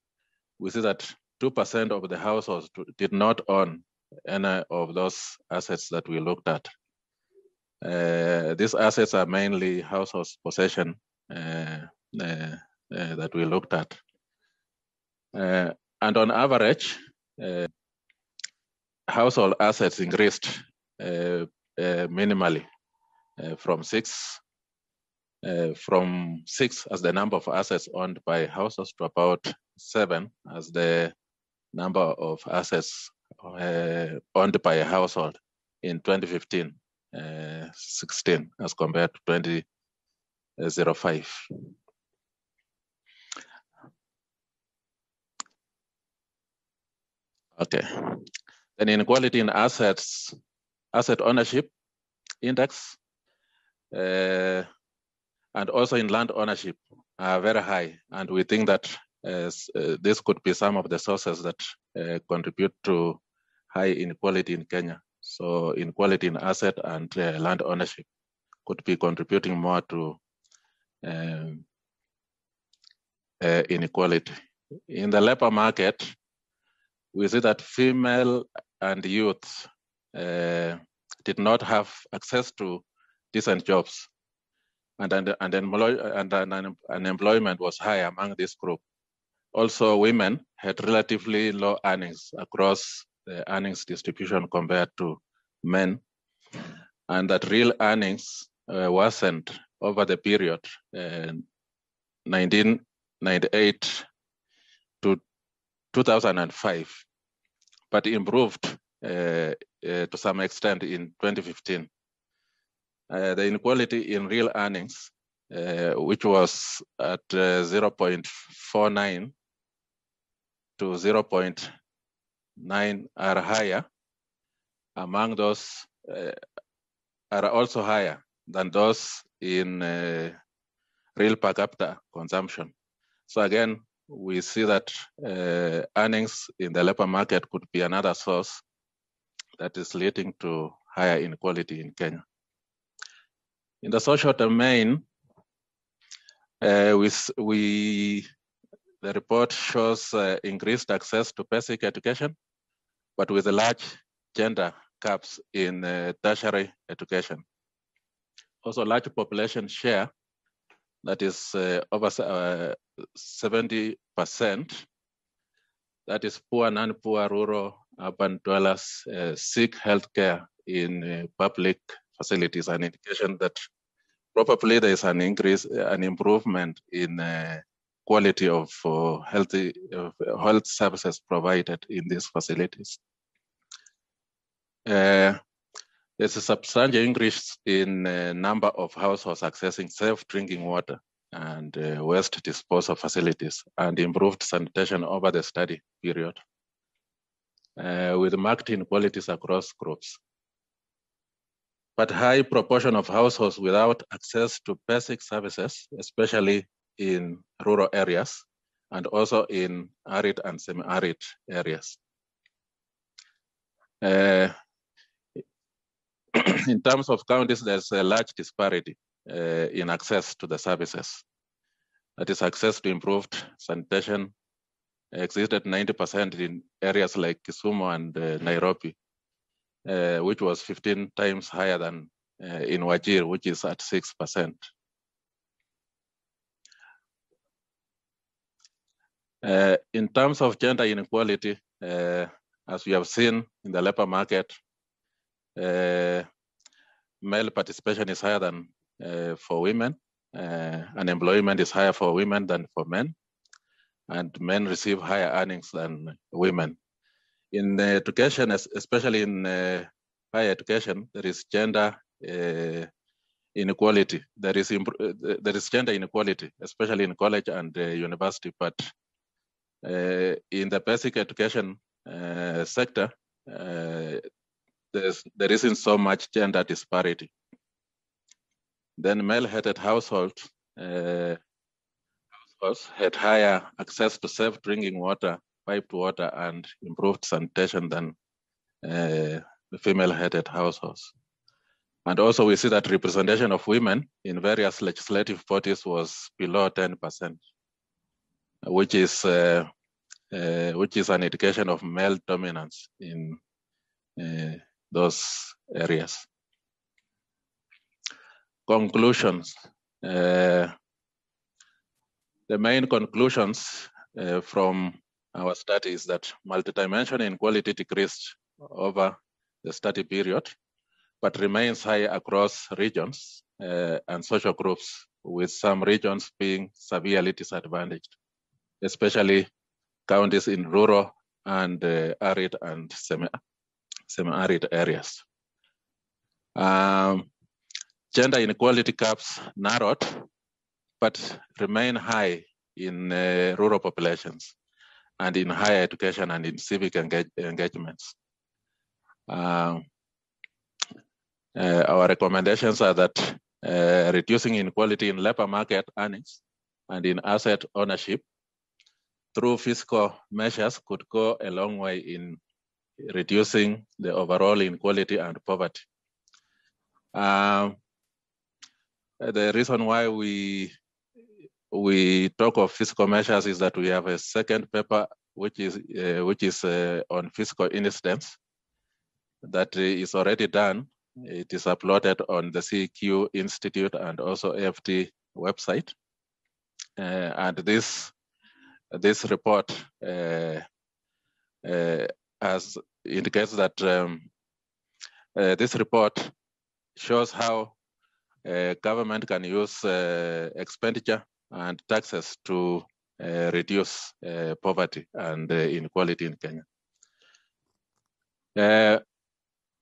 Speaker 5: we see that 2% of the households did not own any of those assets that we looked at. Uh, these assets are mainly household possession uh, uh, that we looked at. and on average, household assets increased minimally uh, from six uh, from six as the number of assets owned by households to about seven as the number of assets uh, owned by a household in 2015 uh, 16 as compared to 2005. Okay. Then inequality in assets, asset ownership index, uh, and also in land ownership are very high. And we think that uh, uh, this could be some of the sources that uh, contribute to high inequality in Kenya. So inequality in asset and uh, land ownership could be contributing more to um, uh, inequality. In the labor market, we see that female and youth uh, did not have access to decent jobs, and and and, and, and unemployment was high among this group. Also, women had relatively low earnings across the earnings distribution compared to men, and that real earnings uh, worsened over the period uh, 1998 to 2005, but improved uh, uh, to some extent in 2015. Uh, the inequality in real earnings, uh, which was at 0.49 to 0.9 are higher among those uh, are also higher than those in uh, real per capita consumption. So again, we see that uh, earnings in the labor market could be another source that is leading to higher inequality in Kenya. In the social domain, uh, we, we, the report shows uh, increased access to basic education, but with a large gender gaps in uh, tertiary education. Also, large population share, that is uh, over 70%, uh, that is poor, non-poor, rural, urban dwellers uh, seek healthcare in public facilities, an indication that probably there is an increase, an improvement in quality of healthy health services provided in these facilities. Uh, there's a substantial increase in uh, number of households accessing safe drinking water and uh, waste disposal facilities and improved sanitation over the study period uh, with marked inequalities across groups. But high proportion of households without access to basic services, especially in rural areas and also in arid and semi-arid areas. Uh, [clears throat] in terms of counties, there's a large disparity uh, in access to the services. That is, access to improved sanitation existed 90% in areas like Kisumu and uh, Nairobi, which was 15 times higher than uh, in Wajir, which is at 6%. Uh, in terms of gender inequality, uh, as we have seen in the labor market, uh, male participation is higher than uh, for women. Uh, unemployment is higher for women than for men, and men receive higher earnings than women. In education, especially in uh, higher education, there is gender uh, inequality. There is uh, there is gender inequality, especially in college and university. But in the basic education sector, there's, there isn't so much gender disparity. Then male-headed uh, households had higher access to safe drinking water, piped water, and improved sanitation than uh, female-headed households. And also we see that representation of women in various legislative bodies was below 10%, which is uh, uh, which is an indication of male dominance in uh, those areas. Conclusions. Uh, the main conclusions uh, from our study is that multidimensional inequality decreased over the study period, but remains high across regions uh, and social groups, with some regions being severely disadvantaged, especially counties in rural and uh, arid and semi, semi-arid areas. Um, gender inequality gaps narrowed, but remain high in uh, rural populations and in higher education and in civic engage engagements. Um, uh, our recommendations are that uh, reducing inequality in labor market earnings and in asset ownership through fiscal measures could go a long way in reducing the overall inequality and poverty. Um, the reason why we we talk of fiscal measures is that we have a second paper which is uh, which is uh, on fiscal incidence that is already done. It is uploaded on the CQ Institute and also AFD website. Uh, and this this report uh, uh, has indicates that um, uh, this report shows how government can use expenditure and taxes to uh, reduce uh, poverty and uh, inequality in Kenya.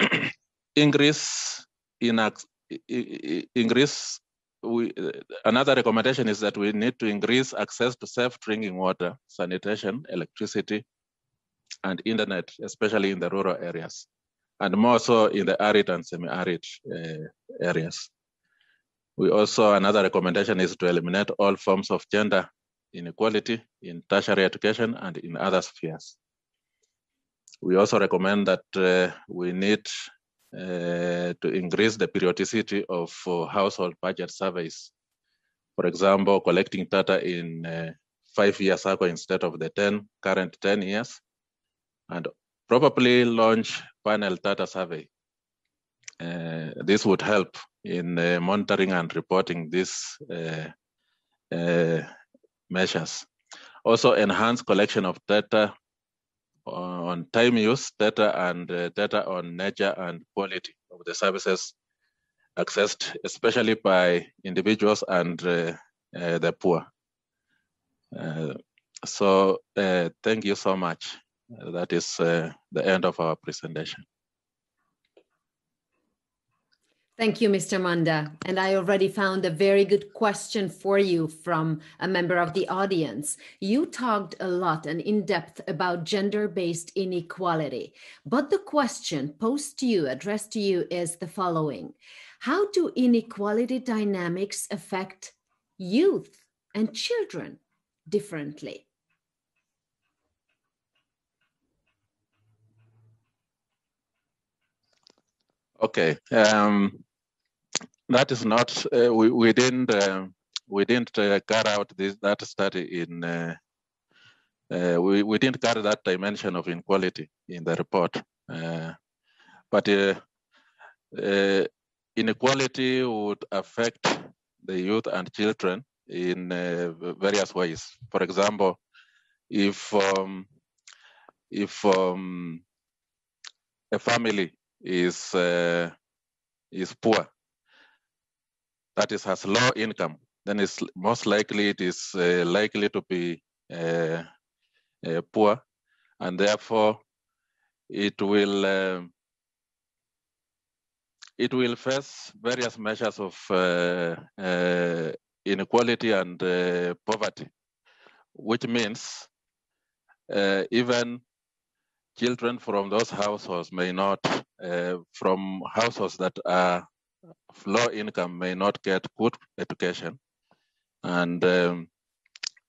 Speaker 5: [clears throat] increase in increase we, another recommendation is that we need to increase access to safe drinking water, sanitation, electricity, and internet, especially in the rural areas, and more so in the arid and semi-arid uh, areas. We also, another recommendation is to eliminate all forms of gender inequality in tertiary education and in other spheres. We also recommend that uh, we need uh, to increase the periodicity of uh, household budget surveys. For example, collecting data in uh, five year cycle instead of the 10 current 10 years, and probably launch panel data survey. Uh, this would help in uh, monitoring and reporting these uh, uh, measures. Also enhance collection of data on time use, data and uh, data on nature and quality of the services accessed, especially by individuals and uh, the poor. so thank you so much. that is the end of our presentation.
Speaker 1: Thank you, Mr. Manda. And I already found a very good question for you from a member of the audience. You talked a lot and in depth about gender based inequality. But the question posed to you, addressed to you, is the following How do inequality dynamics affect youth and children differently?
Speaker 5: Okay. Um, that is not uh, we, we didn't uh, we didn't uh, carry out this that study in uh, uh, we, we didn't carry that dimension of inequality in the report. Uh, but inequality would affect the youth and children in various ways. For example if um, if um, a family is is poor that is has low income, then it's most likely it is uh, likely to be uh, uh, poor, and therefore it will um, it will face various measures of uh, uh, inequality and uh, poverty, which means even children from those households may not, from households that are low income may not get good education and um,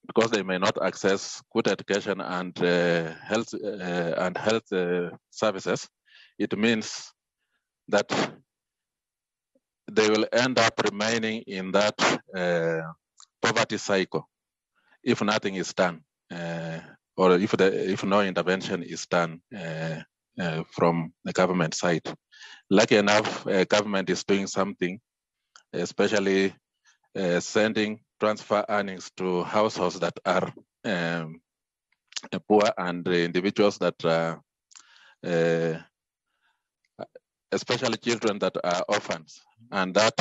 Speaker 5: because they may not access good education and uh, health uh, and health uh, services it means that they will end up remaining in that uh, poverty cycle if nothing is done uh, or if the if no intervention is done uh, from the government side lucky enough, uh, government is doing something, especially uh, sending transfer earnings to households that are um, poor and individuals that are uh, especially children that are orphans, and that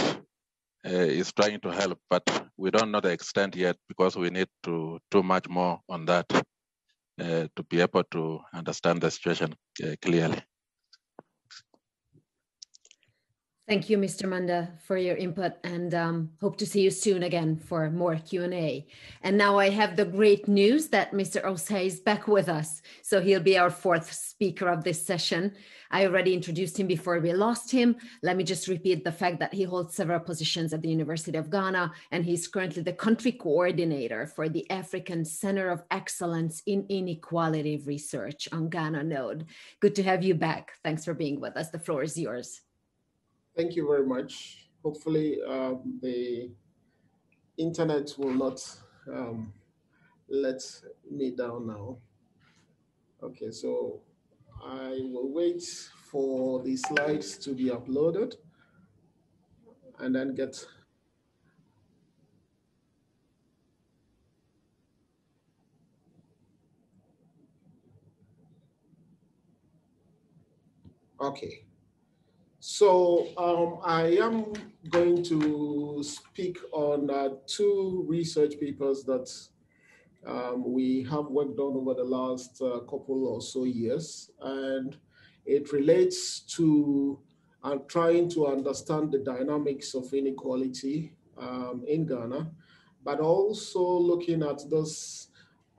Speaker 5: uh, is trying to help, but we don't know the extent yet because we need to do much more on that uh, to be able to understand the situation uh, clearly.
Speaker 1: Thank you, Mr. Manda, for your input and um, hope to see you soon again for more Q&A. And now I have the great news that Mr. Osei is back with us. So he'll be our fourth speaker of this session. I already introduced him before we lost him. Let me just repeat the fact that he holds several positions at the University of Ghana, and he's currently the country coordinator for the African Center of Excellence in Inequality Research on Ghana Node. Good to have you back. Thanks for being with us. The floor is yours.
Speaker 4: Thank you very much. Hopefully um, the internet will not um, let me down now. Okay, so I will wait for the slides to be uploaded and then get Okay. So um, I am going to speak on uh, two research papers that um, we have worked on over the last uh, couple or so years. And it relates to uh, trying to understand the dynamics of inequality um, in Ghana, but also looking at this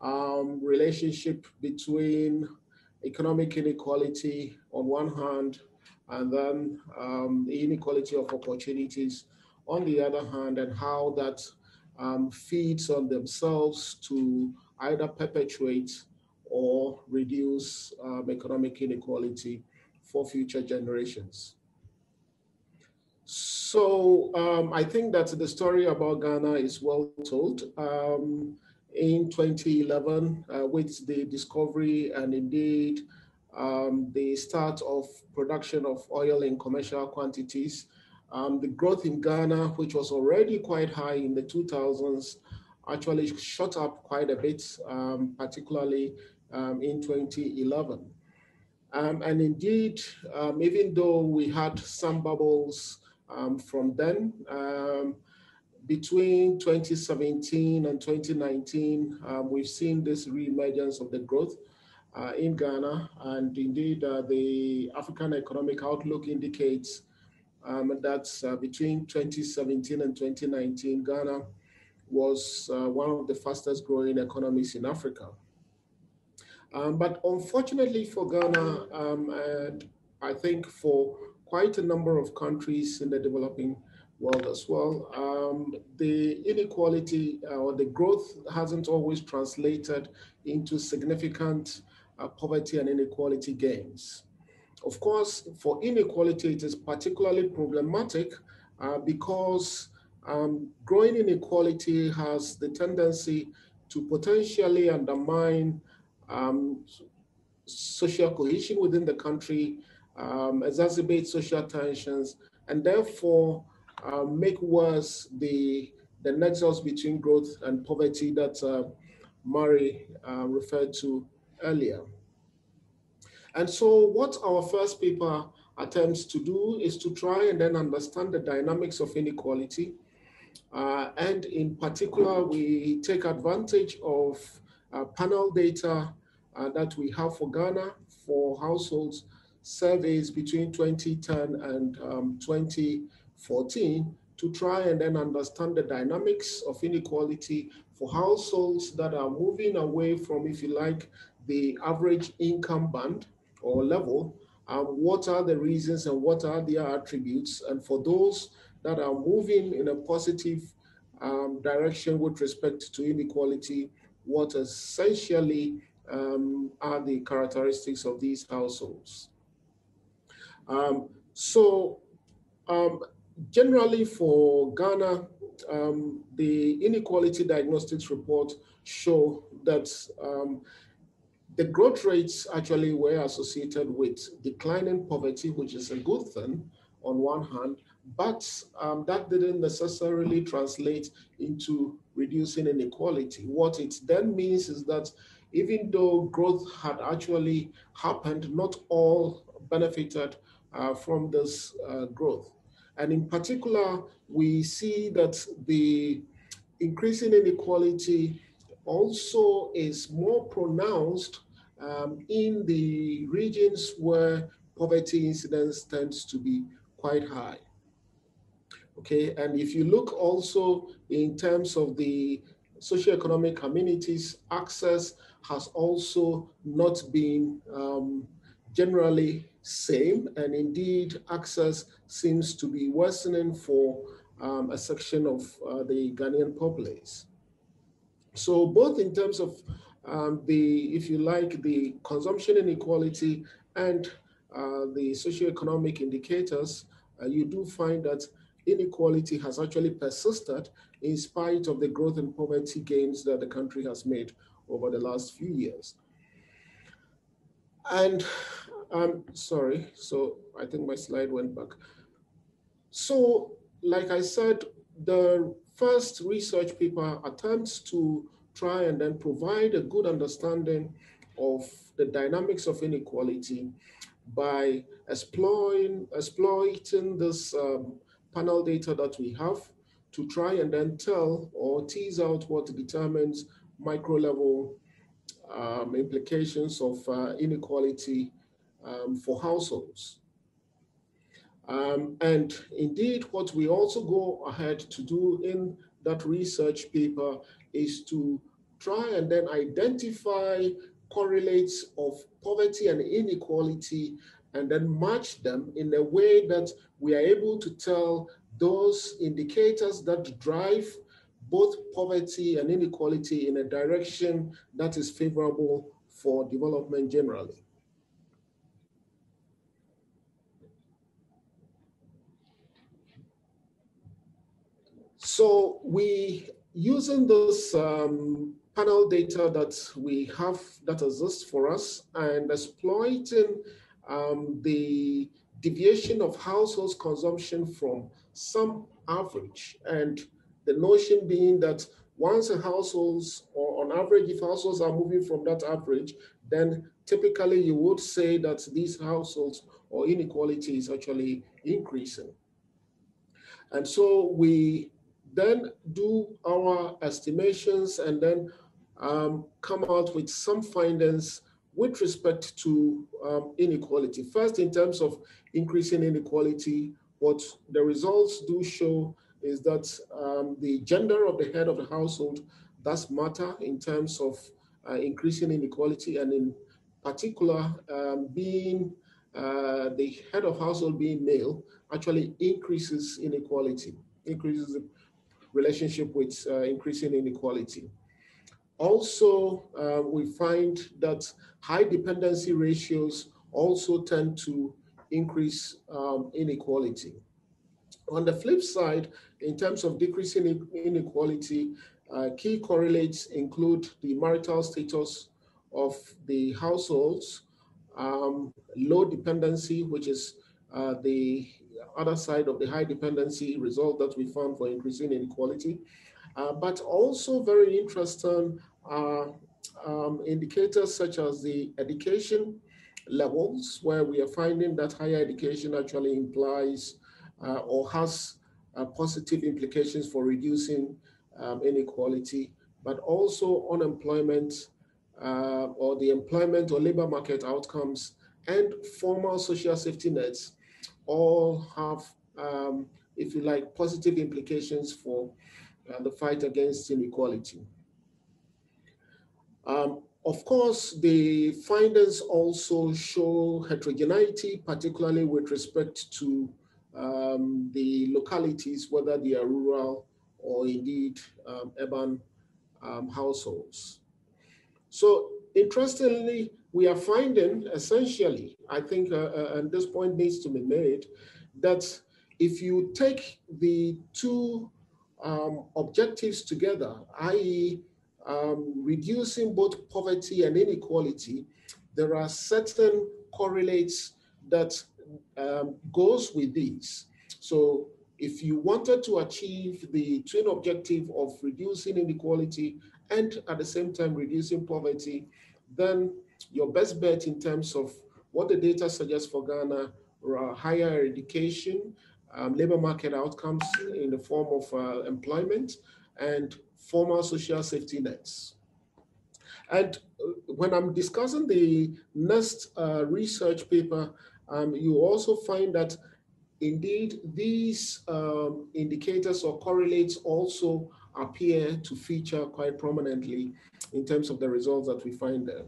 Speaker 4: um, relationship between economic inequality on one hand and then um, the inequality of opportunities on the other hand, and how that um, feeds on themselves to either perpetuate or reduce um, economic inequality for future generations. So um, I think that the story about Ghana is well told. Um, in 2011, uh, with the discovery and indeed um, the start of production of oil in commercial quantities. Um, the growth in Ghana, which was already quite high in the 2000s, actually shot up quite a bit, um, particularly um, in 2011. Um, and indeed, um, even though we had some bubbles from then, between 2017 and 2019, we've seen this reemergence of the growth uh, in Ghana. And indeed, uh, the African Economic Outlook indicates um, that uh, between 2017 and 2019, Ghana was uh, one of the fastest growing economies in Africa. Um, but unfortunately for Ghana, um, and I think for quite a number of countries in the developing world as well, um, the inequality uh, or the growth hasn't always translated into significant poverty and inequality gains. Of course, for inequality, it is particularly problematic uh, because um, growing inequality has the tendency to potentially undermine um, social cohesion within the country, um, exacerbate social tensions, and therefore uh, make worse the, the nexus between growth and poverty that uh, Murray uh, referred to earlier. And so what our first paper attempts to do is to try and then understand the dynamics of inequality. Uh, and in particular, we take advantage of uh, panel data uh, that we have for Ghana for households surveys between 2010 and um, 2014 to try and then understand the dynamics of inequality for households that are moving away from, if you like, the average income band or level, um, what are the reasons and what are their attributes? And for those that are moving in a positive um, direction with respect to inequality, what essentially um, are the characteristics of these households? Um, so um, generally for Ghana, um, the inequality diagnostics report show that the growth rates actually were associated with declining poverty, which is a good thing on one hand, but um, that didn't necessarily translate into reducing inequality. What it then means is that even though growth had actually happened, not all benefited uh, from this uh, growth. And in particular, we see that the increasing inequality also is more pronounced um, in the regions where poverty incidence tends to be quite high. Okay, and if you look also in terms of the socioeconomic communities, access has also not been um, generally same, and indeed access seems to be worsening for um, a section of uh, the Ghanaian populace. So both in terms of um, the, if you like, the consumption inequality and uh, the socioeconomic indicators, uh, you do find that inequality has actually persisted in spite of the growth and poverty gains that the country has made over the last few years. And I'm sorry, so I think my slide went back. So, like I said, the first research paper attempts to try and then provide a good understanding of the dynamics of inequality by exploiting, exploiting this um, panel data that we have to try and then tell or tease out what determines micro level um, implications of uh, inequality um, for households. Um, and indeed, what we also go ahead to do in that research paper is to try and then identify correlates of poverty and inequality and then match them in a way that we are able to tell those indicators that drive both poverty and inequality in a direction that is favorable for development generally. So we, using this um, panel data that we have that exists for us and exploiting um, the deviation of households consumption from some average. And the notion being that once a households or on average if households are moving from that average then typically you would say that these households or inequality is actually increasing. And so we then do our estimations and then um, come out with some findings with respect to um, inequality. First, in terms of increasing inequality, what the results do show is that um, the gender of the head of the household does matter in terms of uh, increasing inequality and in particular um, being uh, the head of household being male actually increases inequality, increases the relationship with uh, increasing inequality. Also, uh, we find that high dependency ratios also tend to increase um, inequality. On the flip side, in terms of decreasing inequality, uh, key correlates include the marital status of the households, um, low dependency, which is uh, the other side of the high dependency result that we found for increasing inequality, uh, but also very interesting um, indicators such as the education levels, where we are finding that higher education actually implies uh, or has uh, positive implications for reducing um, inequality, but also unemployment uh, or the employment or labor market outcomes and formal social safety nets all have, um, if you like, positive implications for uh, the fight against inequality. Um, of course, the findings also show heterogeneity, particularly with respect to um, the localities, whether they are rural or indeed um, urban um, households. So interestingly, we are finding essentially, I think, uh, uh, and this point needs to be made, that if you take the two um, objectives together, i.e., um, reducing both poverty and inequality, there are certain correlates that um, goes with these. So if you wanted to achieve the twin objective of reducing inequality and at the same time reducing poverty, then your best bet in terms of what the data suggests for Ghana uh, higher education, um, labor market outcomes in the form of uh, employment, and formal social safety nets. And uh, when I'm discussing the next uh, research paper, um, you also find that indeed these um, indicators or correlates also appear to feature quite prominently in terms of the results that we find there.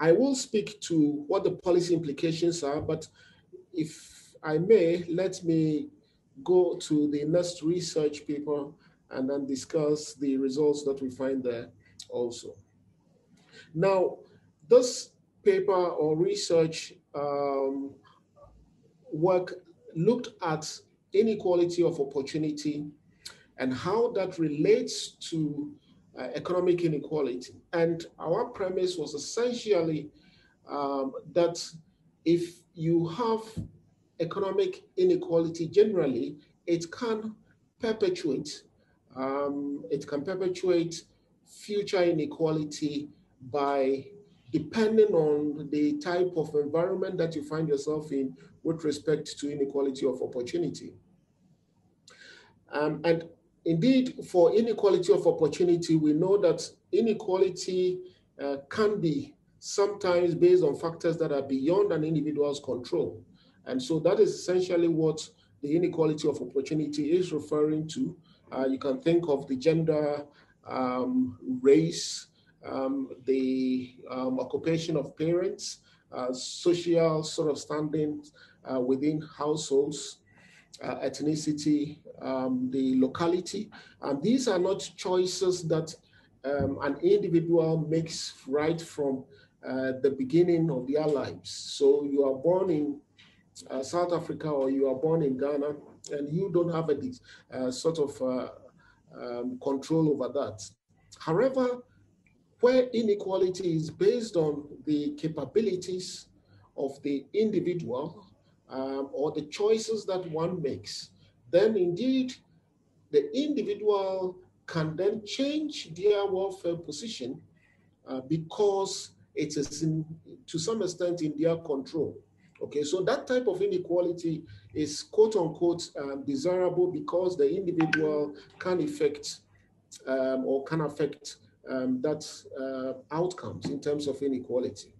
Speaker 4: I will speak to what the policy implications are, but if I may, let me go to the next research paper and then discuss the results that we find there also. Now, this paper or research um, work looked at inequality of opportunity and how that relates to uh, economic inequality. And our premise was essentially um, that if you have economic inequality generally, it can perpetuate, um, it can perpetuate future inequality by depending on the type of environment that you find yourself in with respect to inequality of opportunity. Um, and indeed, for inequality of opportunity, we know that inequality uh, can be sometimes based on factors that are beyond an individual's control. And so that is essentially what the inequality of opportunity is referring to. Uh, you can think of the gender, um, race, um, the um, occupation of parents, uh, social sort of standing uh, within households, uh, ethnicity, um, the locality. And these are not choices that um, an individual makes right from uh, the beginning of their lives. So you are born in uh, South Africa or you are born in Ghana and you don't have a uh, sort of uh, um, control over that. However, where inequality is based on the capabilities of the individual um, or the choices that one makes, then indeed the individual can then change their welfare position uh, because it is in, to some extent in their control. Okay, so that type of inequality is quote unquote um, desirable because the individual can affect um, or can affect um, that uh, outcomes in terms of inequality.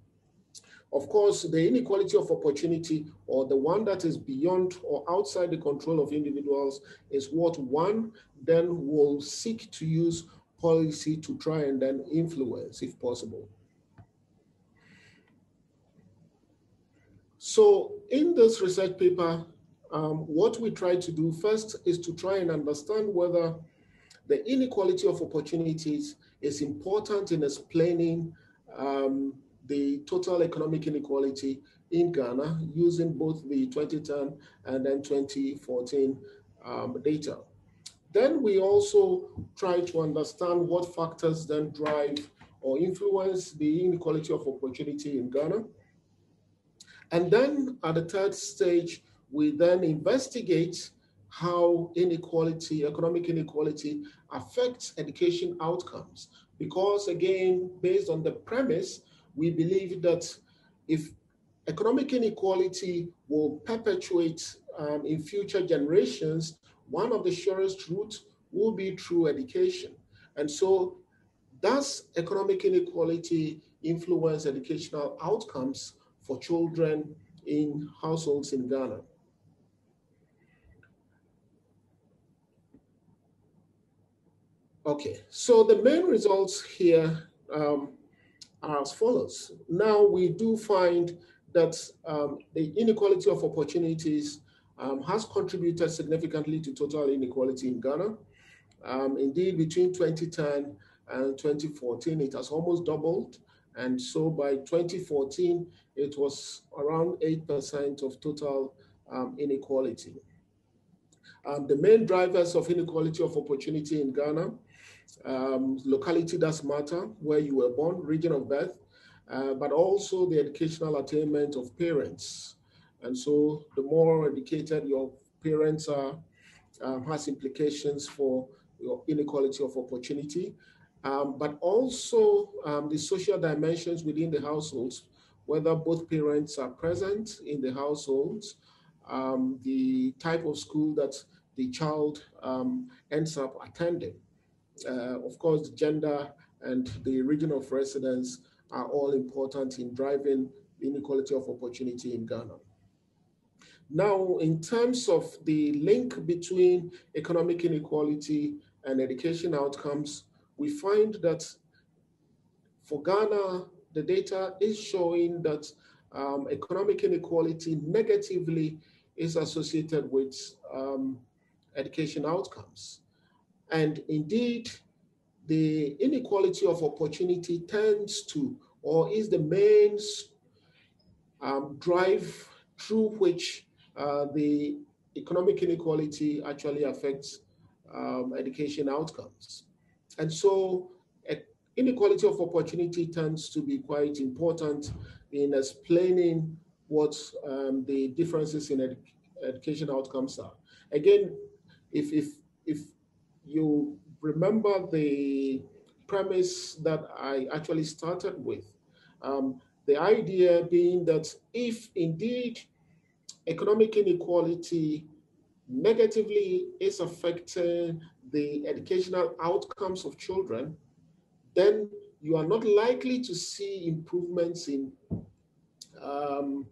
Speaker 4: Of course, the inequality of opportunity or the one that is beyond or outside the control of individuals is what one then will seek to use policy to try and then influence if possible. So in this research paper, um, what we try to do first is to try and understand whether the inequality of opportunities is important in explaining um, the total economic inequality in Ghana using both the 2010 and then 2014 um, data. Then we also try to understand what factors then drive or influence the inequality of opportunity in Ghana. And then at the third stage, we then investigate how inequality, economic inequality affects education outcomes. Because again, based on the premise, we believe that if economic inequality will perpetuate um, in future generations, one of the surest routes will be through education. And so does economic inequality influence educational outcomes for children in households in Ghana? Okay, so the main results here um, are as follows. Now we do find that um, the inequality of opportunities um, has contributed significantly to total inequality in Ghana. Um, indeed, between 2010 and 2014, it has almost doubled. And so by 2014, it was around 8% of total um, inequality. Um, the main drivers of inequality of opportunity in Ghana um, locality does matter, where you were born, region of birth, uh, but also the educational attainment of parents. And so the more educated your parents are, um, has implications for your inequality of opportunity, um, but also um, the social dimensions within the households, whether both parents are present in the households, um, the type of school that the child um, ends up attending. Uh, of course, gender and the region of residence are all important in driving inequality of opportunity in Ghana. Now, in terms of the link between economic inequality and education outcomes, we find that for Ghana, the data is showing that um, economic inequality negatively is associated with um, education outcomes. And indeed, the inequality of opportunity tends to, or is the main um, drive through which uh, the economic inequality actually affects um, education outcomes. And so inequality of opportunity tends to be quite important in explaining what um, the differences in ed education outcomes are. Again, if, if, if you remember the premise that I actually started with, um, the idea being that if indeed economic inequality negatively is affecting the educational outcomes of children, then you are not likely to see improvements in um,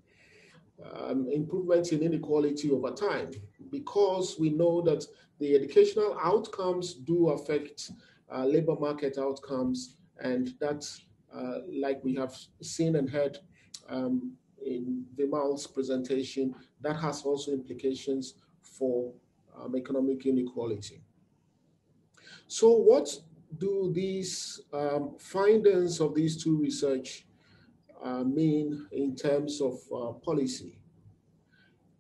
Speaker 4: um, improvements in inequality over time because we know that the educational outcomes do affect uh, labor market outcomes and that uh, like we have seen and heard um, in Vimal's presentation, that has also implications for um, economic inequality. So what do these um, findings of these two research uh, mean in terms of uh, policy?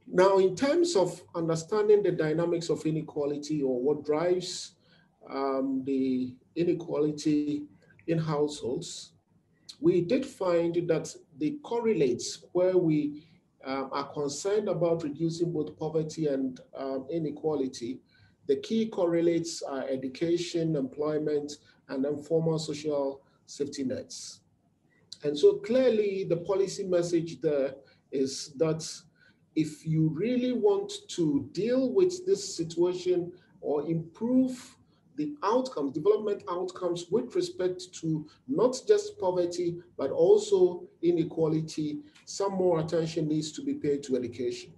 Speaker 4: Now, in terms of understanding the dynamics of inequality or what drives um, the inequality in households, we did find that they correlates where we um, are concerned about reducing both poverty and um, inequality. The key correlates are education, employment, and then social safety nets. And so clearly the policy message there is that if you really want to deal with this situation or improve the outcomes, development outcomes with respect to not just poverty, but also inequality, some more attention needs to be paid to education.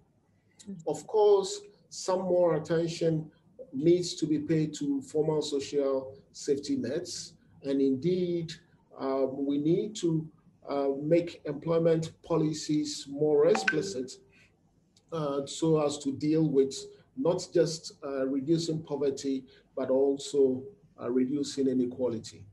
Speaker 4: Of course, some more attention needs to be paid to formal social safety nets. And indeed, um, we need to uh, make employment policies more explicit uh, so as to deal with not just uh, reducing poverty, but also uh, reducing inequality.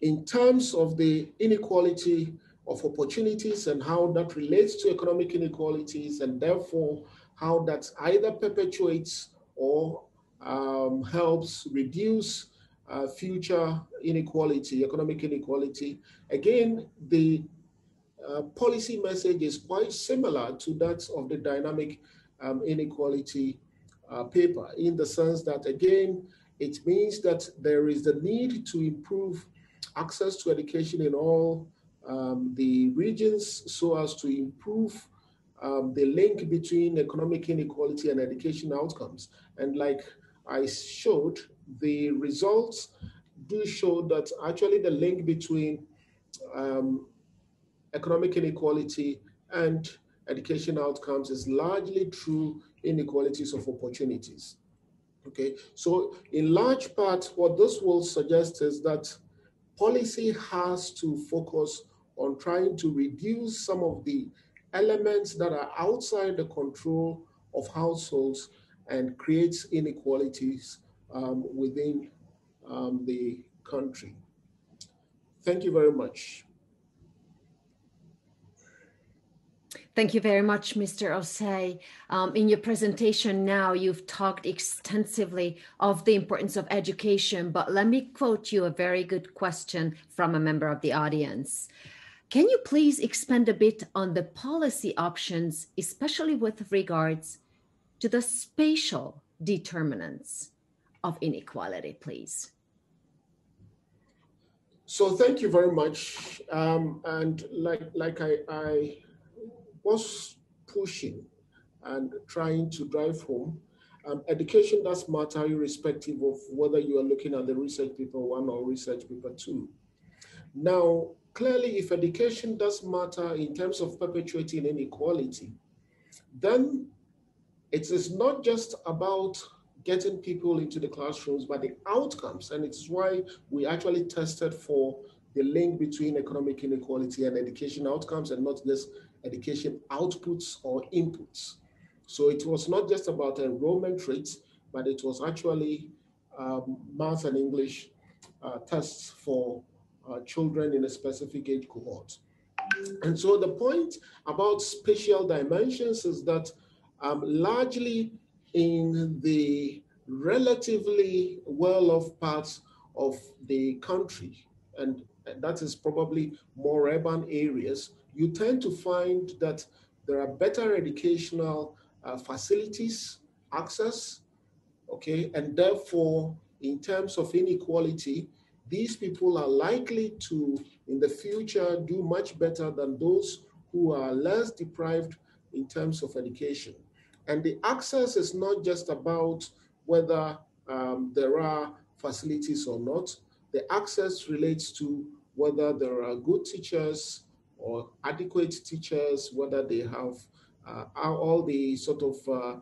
Speaker 4: In terms of the inequality of opportunities and how that relates to economic inequalities, and therefore how that either perpetuates or um, helps reduce uh, future inequality, economic inequality. Again, the uh, policy message is quite similar to that of the dynamic um, inequality uh, paper in the sense that, again, it means that there is the need to improve access to education in all um, the regions so as to improve um, the link between economic inequality and education outcomes. And like I showed, the results do show that actually the link between um, economic inequality and education outcomes is largely through inequalities of opportunities. Okay, so in large part, what this will suggest is that policy has to focus on trying to reduce some of the elements that are outside the control of households and creates inequalities um, within um, the country. Thank you very much.
Speaker 1: Thank you very much, Mr. Osei. Um, in your presentation now, you've talked extensively of the importance of education, but let me quote you a very good question from a member of the audience. Can you please expand a bit on the policy options, especially with regards to the spatial determinants of inequality, please?
Speaker 4: So thank you very much. Um, and like, like I, I was pushing and trying to drive home, um, education does matter irrespective of whether you are looking at the research paper one or research paper two. Now, clearly, if education does matter in terms of perpetuating inequality, then it is not just about getting people into the classrooms, but the outcomes. And it's why we actually tested for the link between economic inequality and education outcomes and not just education outputs or inputs. So it was not just about enrollment rates, but it was actually um, math and English uh, tests for uh, children in a specific age cohort. And so the point about spatial dimensions is that um, largely in the relatively well-off parts of the country, and that is probably more urban areas, you tend to find that there are better educational uh, facilities, access, okay, and therefore, in terms of inequality, these people are likely to, in the future, do much better than those who are less deprived in terms of education. And the access is not just about whether um, there are facilities or not. The access relates to whether there are good teachers or adequate teachers, whether they have uh, all the sort of uh,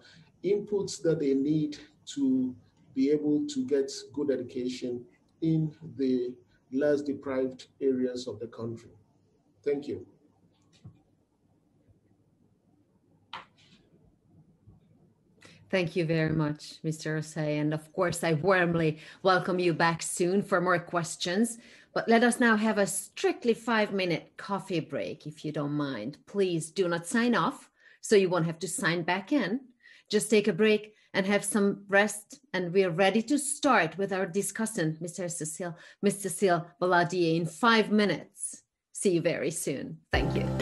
Speaker 4: inputs that they need to be able to get good education in the less deprived areas of the country. Thank you.
Speaker 1: Thank you very much, Mr. Osei. And of course, I warmly welcome you back soon for more questions. But let us now have a strictly five minute coffee break, if you don't mind. Please do not sign off so you won't have to sign back in. Just take a break and have some rest. And we are ready to start with our discussant, Mr. Cecile, Mr. Cecile Valadier, in five minutes. See you very soon. Thank you.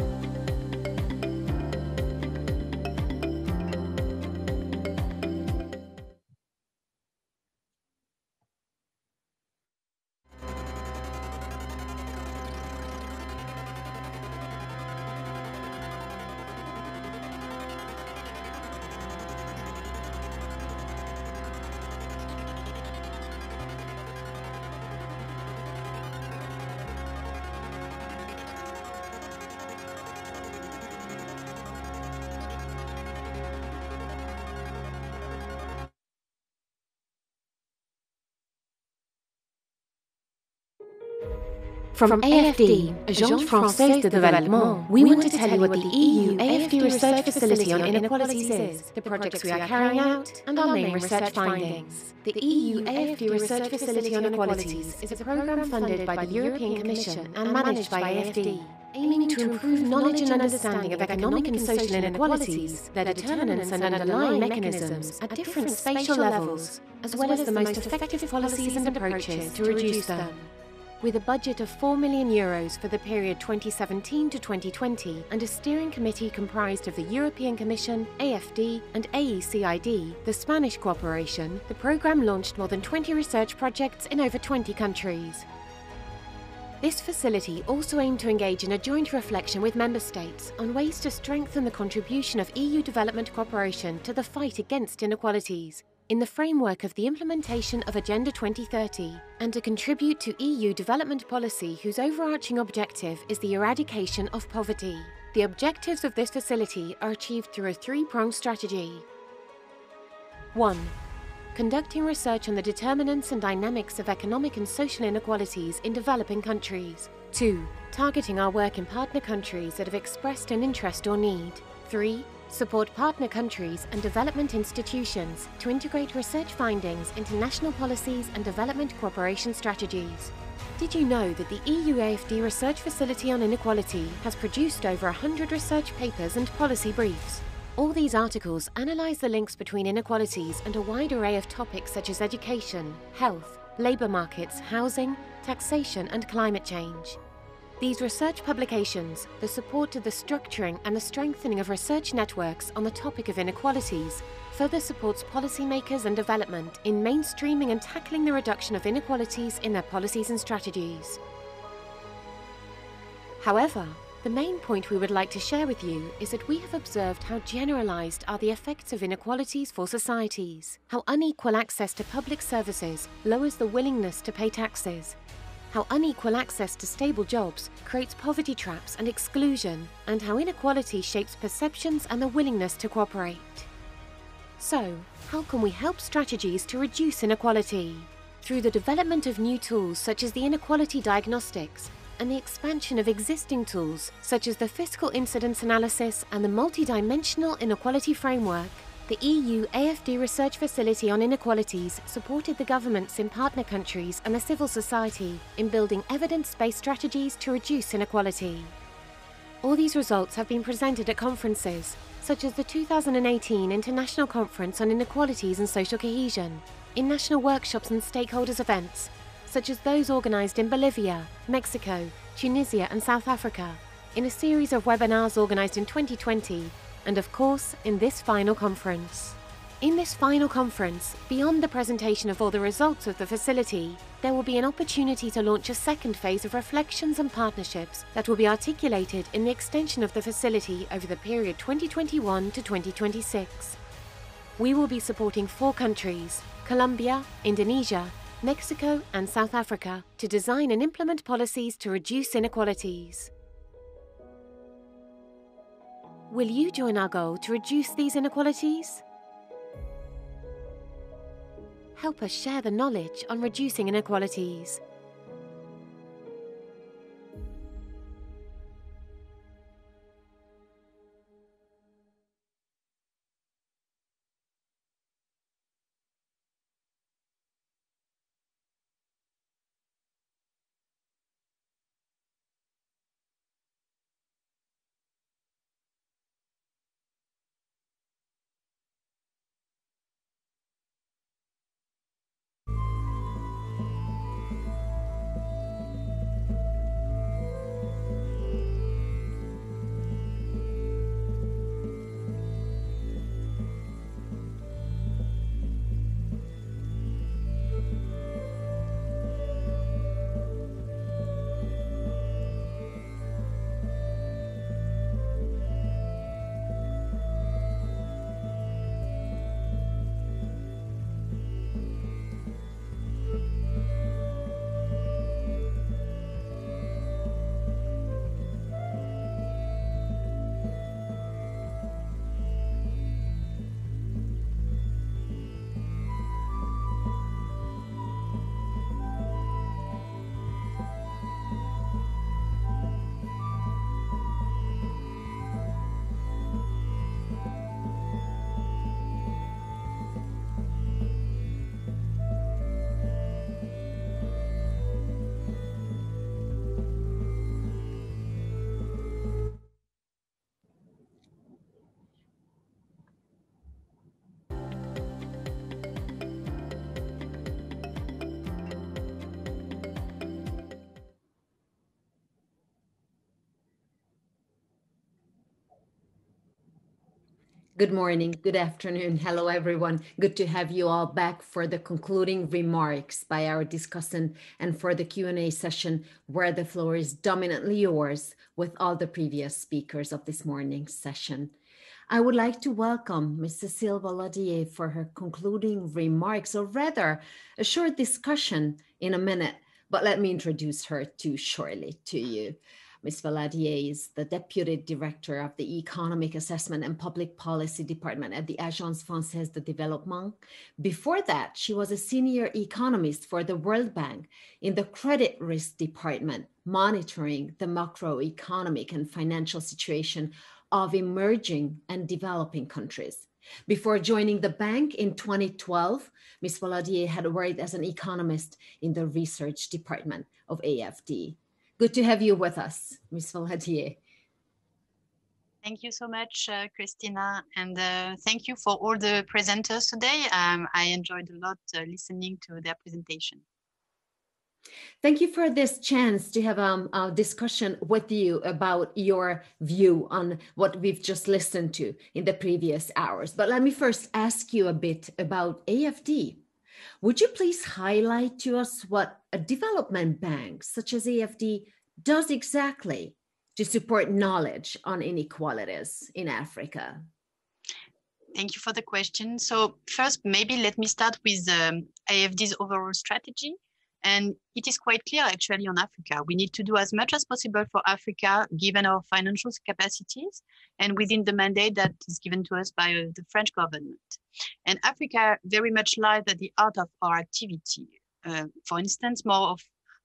Speaker 6: From AFD, Agence Française de Développement, we want to tell you what the EU AFD Research Facility on Inequalities is, the projects we are carrying out, and our main research findings. The EU AFD Research Facility on Inequalities is a program funded by the European Commission and managed by AFD, aiming to improve knowledge and understanding of economic and social inequalities, their determinants and underlying mechanisms at different spatial levels, as well as the most effective policies and approaches to reduce them. With a budget of 4 million euros for the period 2017 to 2020 and a steering committee comprised of the European Commission, AFD, and AECID, the Spanish cooperation, the programme launched more than 20 research projects in over 20 countries. This facility also aimed to engage in a joint reflection with Member States on ways to strengthen the contribution of EU development cooperation to the fight against inequalities in the framework of the implementation of Agenda 2030 and to contribute to EU development policy whose overarching objective is the eradication of poverty. The objectives of this facility are achieved through a three-pronged strategy. 1. Conducting research on the determinants and dynamics of economic and social inequalities in developing countries. 2. Targeting our work in partner countries that have expressed an interest or need. 3 support partner countries and development institutions to integrate research findings into national policies and development cooperation strategies. Did you know that the EU AFD Research Facility on Inequality has produced over 100 research papers and policy briefs? All these articles analyse the links between inequalities and a wide array of topics such as education, health, labour markets, housing, taxation and climate change. These research publications, the support to the structuring and the strengthening of research networks on the topic of inequalities, further supports policymakers and development in mainstreaming and tackling the reduction of inequalities in their policies and strategies. However, the main point we would like to share with you is that we have observed how generalized are the effects of inequalities for societies, how unequal access to public services lowers the willingness to pay taxes, how unequal access to stable jobs creates poverty traps and exclusion, and how inequality shapes perceptions and the willingness to cooperate. So, how can we help strategies to reduce inequality? Through the development of new tools such as the inequality diagnostics and the expansion of existing tools such as the fiscal incidence analysis and the multidimensional inequality framework, the EU AFD Research Facility on Inequalities supported the governments in partner countries and the civil society in building evidence based strategies to reduce inequality. All these results have been presented at conferences, such as the 2018 International Conference on Inequalities and Social Cohesion, in national workshops and stakeholders' events, such as those organised in Bolivia, Mexico, Tunisia, and South Africa, in a series of webinars organised in 2020, and of course, in this final conference. In this final conference, beyond the presentation of all the results of the facility, there will be an opportunity to launch a second phase of reflections and partnerships that will be articulated in the extension of the facility over the period 2021 to 2026. We will be supporting four countries Colombia, Indonesia, Mexico, and South Africa to design and implement policies to reduce inequalities. Will you join our goal to reduce these inequalities? Help us share the knowledge on reducing inequalities.
Speaker 1: Good morning, good afternoon. Hello, everyone. Good to have you all back for the concluding remarks by our discussant and for the Q&A session where the floor is dominantly yours with all the previous speakers of this morning's session. I would like to welcome Ms. Cecile Valadier for her concluding remarks, or rather, a short discussion in a minute, but let me introduce her too shortly to you. Ms. Valadier is the Deputy Director of the Economic Assessment and Public Policy Department at the Agence Française de Développement. Before that, she was a senior economist for the World Bank in the Credit Risk Department, monitoring the macroeconomic and financial situation of emerging and developing countries. Before joining the bank in 2012, Ms. Valadier had worked as an economist in the research department of AFD. Good to have you with us, Ms. Valadier.
Speaker 7: Thank you so much, uh, Christina, and uh, thank you for all the presenters today. Um, I enjoyed a lot uh, listening to their presentation.
Speaker 1: Thank you for this chance to have um, a discussion with you about your view on what we've just listened to in the previous hours. But let me first ask you a bit about AFD. Would you please highlight to us what a development bank such as AFD does exactly to support knowledge on inequalities in Africa?
Speaker 7: Thank you for the question. So first, maybe let me start with um, AFD's overall strategy. And it is quite clear actually on Africa. We need to do as much as possible for Africa, given our financial capacities and within the mandate that is given to us by uh, the French government. And Africa very much lies at the heart of our activity. Uh, for instance, more of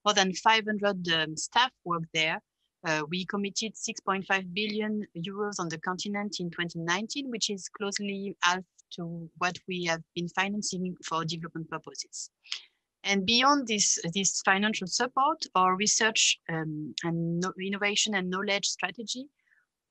Speaker 7: more than 500 um, staff work there. Uh, we committed 6.5 billion euros on the continent in 2019, which is closely half to what we have been financing for development purposes. And beyond this, this financial support, our research um, and no innovation and knowledge strategy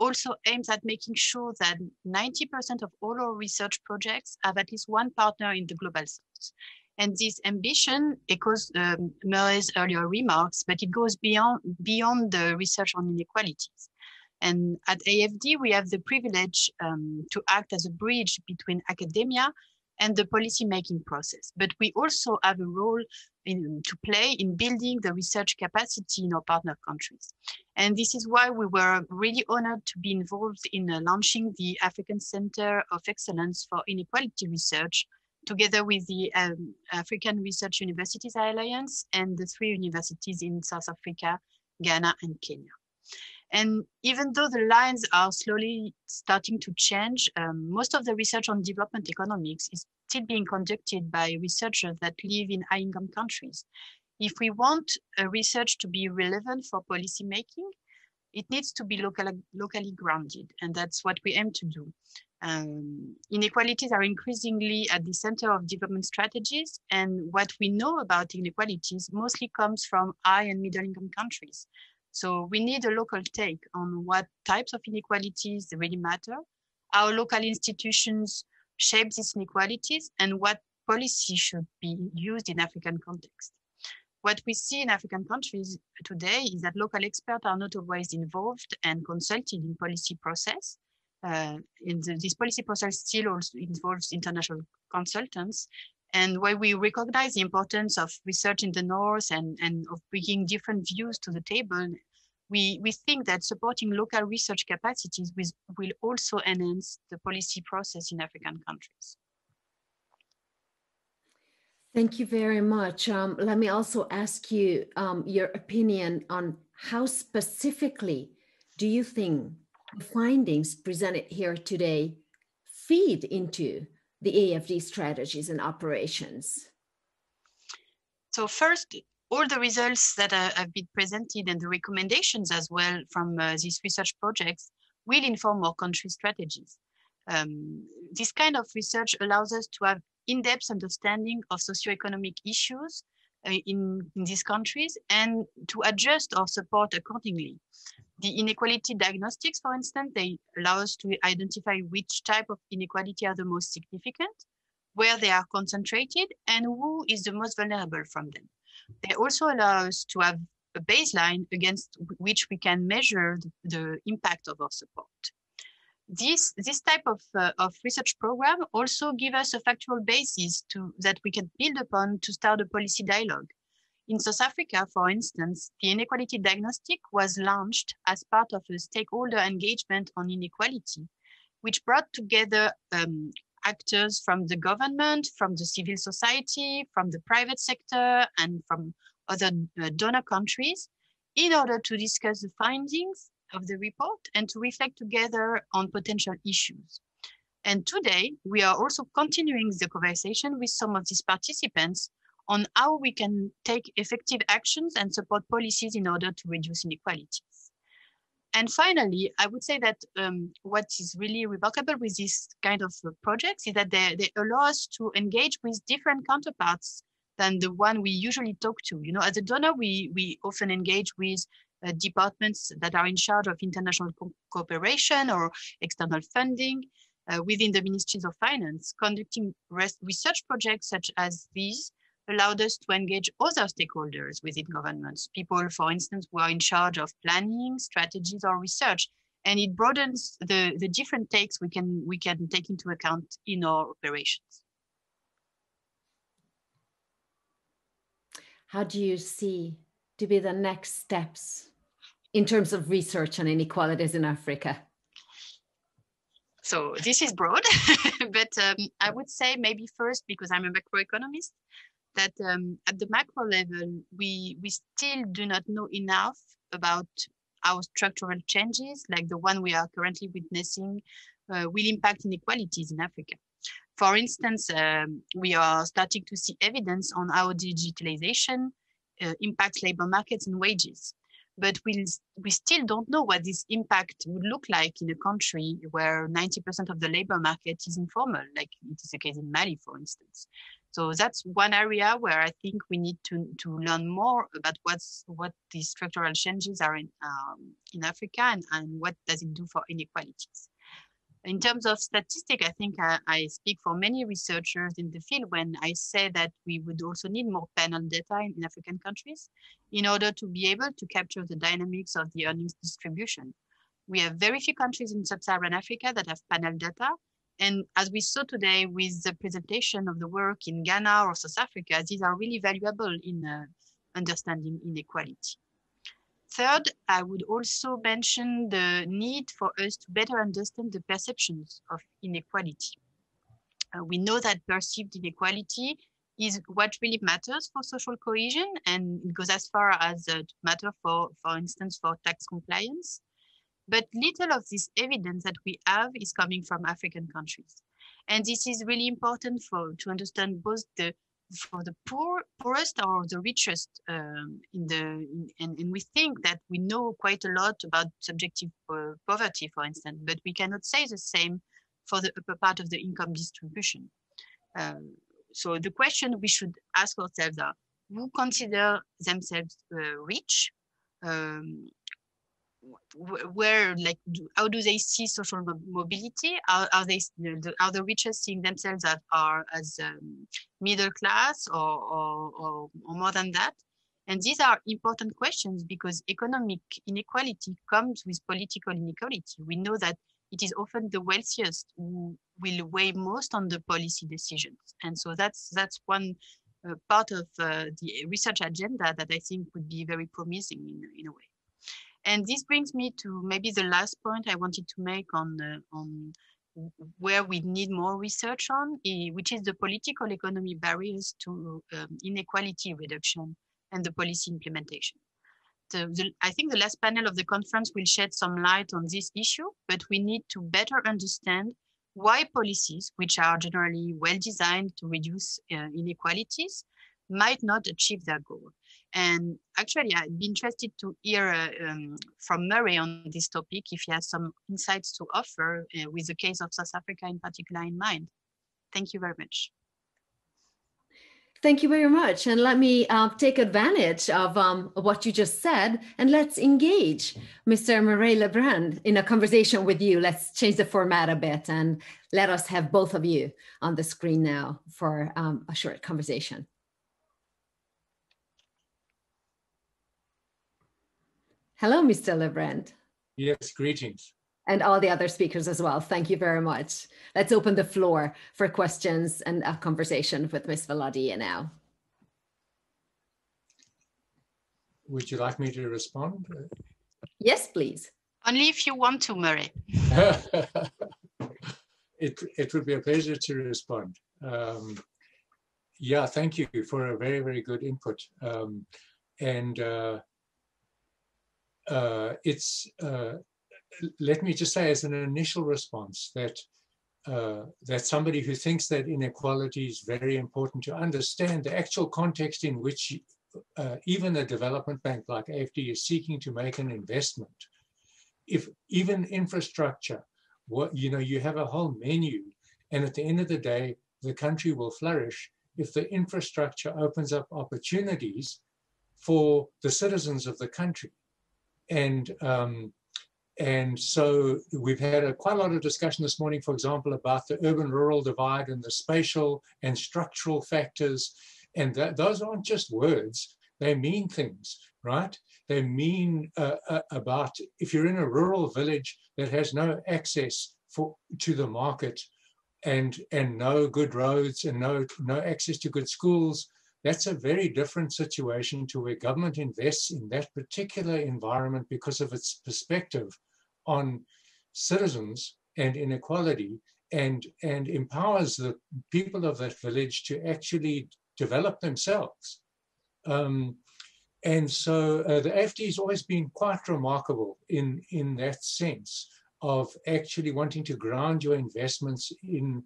Speaker 7: also aims at making sure that 90% of all our research projects have at least one partner in the global south. And this ambition echoes um, Murray's earlier remarks, but it goes beyond, beyond the research on inequalities. And at AFD, we have the privilege um, to act as a bridge between academia and the policy making process. But we also have a role in, to play in building the research capacity in our partner countries. And this is why we were really honored to be involved in uh, launching the African Center of Excellence for Inequality Research together with the um, African Research Universities Alliance and the three universities in South Africa, Ghana, and Kenya. And even though the lines are slowly starting to change, um, most of the research on development economics is still being conducted by researchers that live in high income countries. If we want research to be relevant for policy making, it needs to be local, locally grounded, and that's what we aim to do. Um, inequalities are increasingly at the center of development strategies, and what we know about inequalities mostly comes from high and middle income countries. So we need a local take on what types of inequalities really matter, how local institutions shape these inequalities, and what policy should be used in African context. What we see in African countries today is that local experts are not always involved and consulted in policy process. Uh, in the, this policy process still also involves international consultants, and why we recognize the importance of research in the North and, and of bringing different views to the table, we, we think that supporting local research capacities will, will also enhance the policy process in African countries.
Speaker 1: Thank you very much. Um, let me also ask you um, your opinion on how specifically do you think the findings presented here today feed into the AFD strategies and operations?
Speaker 7: So first, all the results that uh, have been presented and the recommendations as well from uh, these research projects will inform our country strategies. Um, this kind of research allows us to have in-depth understanding of socioeconomic issues uh, in, in these countries and to adjust our support accordingly. The inequality diagnostics, for instance, they allow us to identify which type of inequality are the most significant, where they are concentrated, and who is the most vulnerable from them. They also allow us to have a baseline against which we can measure the, impact of our support. This, this type of, uh, of research program also give us a factual basis to, that we can build upon to start a policy dialogue in South Africa, for instance, the inequality diagnostic was launched as part of a stakeholder engagement on inequality, which brought together um, actors from the government, from the civil society, from the private sector, and from other uh, donor countries in order to discuss the findings of the report and to reflect together on potential issues. And today, we are also continuing the conversation with some of these participants on how we can take effective actions and support policies in order to reduce inequalities. And finally, I would say that um, what is really remarkable with this kind of uh, projects is that they, they allow us to engage with different counterparts than the one we usually talk to. You know, as a donor, we, we often engage with uh, departments that are in charge of international co cooperation or external funding uh, within the ministries of finance, conducting research projects such as these allowed us to engage other stakeholders within governments, people, for instance, who are in charge of planning, strategies, or research. And it broadens the, the different takes we can, we can take into account in our operations.
Speaker 1: How do you see to be the next steps in terms of research on inequalities in Africa?
Speaker 7: So this is broad, [laughs] but um, I would say maybe first because I'm a macroeconomist that um, at the macro level we we still do not know enough about how structural changes like the one we are currently witnessing uh, will impact inequalities in Africa. For instance, um, we are starting to see evidence on how digitalization uh, impacts labor markets and wages but we we still don't know what this impact would look like in a country where 90% of the labor market is informal, like it is the case in Mali, for instance. So that's one area where I think we need to, to learn more about what's what these structural changes are in um, in Africa and, and what does it do for inequalities in terms of statistic, I think I, I, speak for many researchers in the field when I say that we would also need more panel data in, in African countries in order to be able to capture the dynamics of the earnings distribution. We have very few countries in sub-Saharan Africa that have panel data. And as we saw today with the presentation of the work in Ghana or South Africa, these are really valuable in uh, understanding inequality. Third, I would also mention the need for us to better understand the perceptions of inequality. Uh, we know that perceived inequality is what really matters for social cohesion and it goes as far as uh, matter for, for instance, for tax compliance. But little of this evidence that we have is coming from African countries. And this is really important for to understand both the for the poor, poorest or the richest um, in the in, and, and we think that we know quite a lot about subjective uh, poverty, for instance, but we cannot say the same for the upper part of the income distribution. Um, so the question we should ask ourselves are, who consider themselves uh, rich? Um, where like do, how do they see social mobility? Are, are they are the richest seeing themselves as are as um, middle class or, or, or, or more than that? And these are important questions because economic inequality comes with political inequality. We know that it is often the wealthiest who will weigh most on the policy decisions. And so that's that's one uh, part of uh, the research agenda that i think would be very promising in, in a way and this brings me to maybe the last point I wanted to make on, on where we need more research on, which is the political economy barriers to um, inequality reduction and the policy implementation. The, the, I think the last panel of the conference will shed some light on this issue, but we need to better understand why policies, which are generally well designed to reduce uh, inequalities, might not achieve their goal. And actually, I'd be interested to hear uh, um, from Murray on this topic if he has some insights to offer uh, with the case of South Africa in particular in mind. Thank you very much.
Speaker 1: Thank you very much. And let me uh, take advantage of um, what you just said and let's engage Mr. Murray Leibbrandt in a conversation with you. Let's change the format a bit and let us have both of you on the screen now for um, a short conversation. Hello, Mr. Leibbrandt.
Speaker 2: Yes, greetings.
Speaker 1: And all the other speakers as well. Thank you very much. Let's open the floor for questions and a conversation with Ms. Valadier now.
Speaker 2: Would you like me to respond?
Speaker 1: Yes, please.
Speaker 7: Only if you want to, Murray. [laughs]
Speaker 2: it, it would be a pleasure to respond. Um, yeah, thank you for a very, very good input. Um, and uh, uh, it's, uh, let me just say as an initial response that uh, that somebody who thinks that inequality is very important to understand the actual context in which uh, even a development bank like AFD is seeking to make an investment. If even infrastructure, what you know, you have a whole menu, and at the end of the day, the country will flourish if the infrastructure opens up opportunities for the citizens of the country. And um, and so we've had a, quite a lot of discussion this morning, for example, about the urban-rural divide and the spatial and structural factors. And that, those aren't just words; they mean things, right? They mean uh, uh, about if you're in a rural village that has no access for to the market, and and no good roads and no no access to good schools, that's a very different situation to where government invests in that particular environment because of its perspective on citizens and inequality and, and empowers the people of that village to actually develop themselves. Um, and so uh, the AfD has always been quite remarkable in, in that sense of actually wanting to ground your investments in,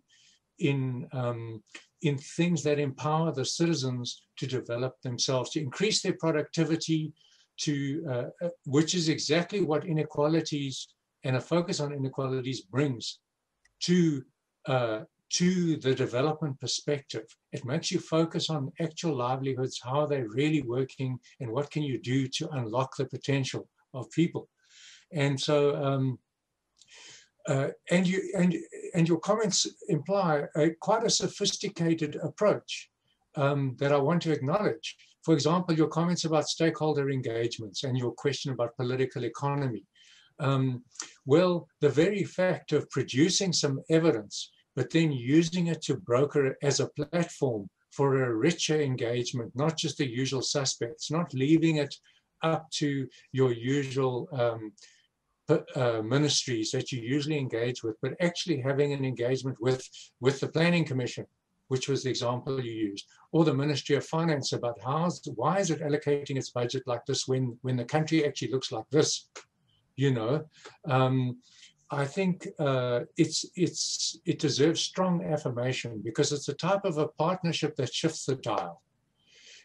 Speaker 2: in, um, in things that empower the citizens to develop themselves, to increase their productivity, to uh, uh which is exactly what inequalities and a focus on inequalities brings to uh, to the development perspective. It makes you focus on actual livelihoods, how are they're really working, and what can you do to unlock the potential of people. And so, um, uh, and you and and your comments imply a, quite a sophisticated approach um, that I want to acknowledge. For example, your comments about stakeholder engagements and your question about political economy. Um, well, the very fact of producing some evidence but then using it to broker as a platform for a richer engagement, not just the usual suspects, not leaving it up to your usual um, uh, ministries that you usually engage with, but actually having an engagement with, with the Planning Commission, which was the example you used, or the Ministry of Finance about how, why is it allocating its budget like this when, when the country actually looks like this, you know? Um, I think uh, it's it's it deserves strong affirmation because it's a type of a partnership that shifts the dial.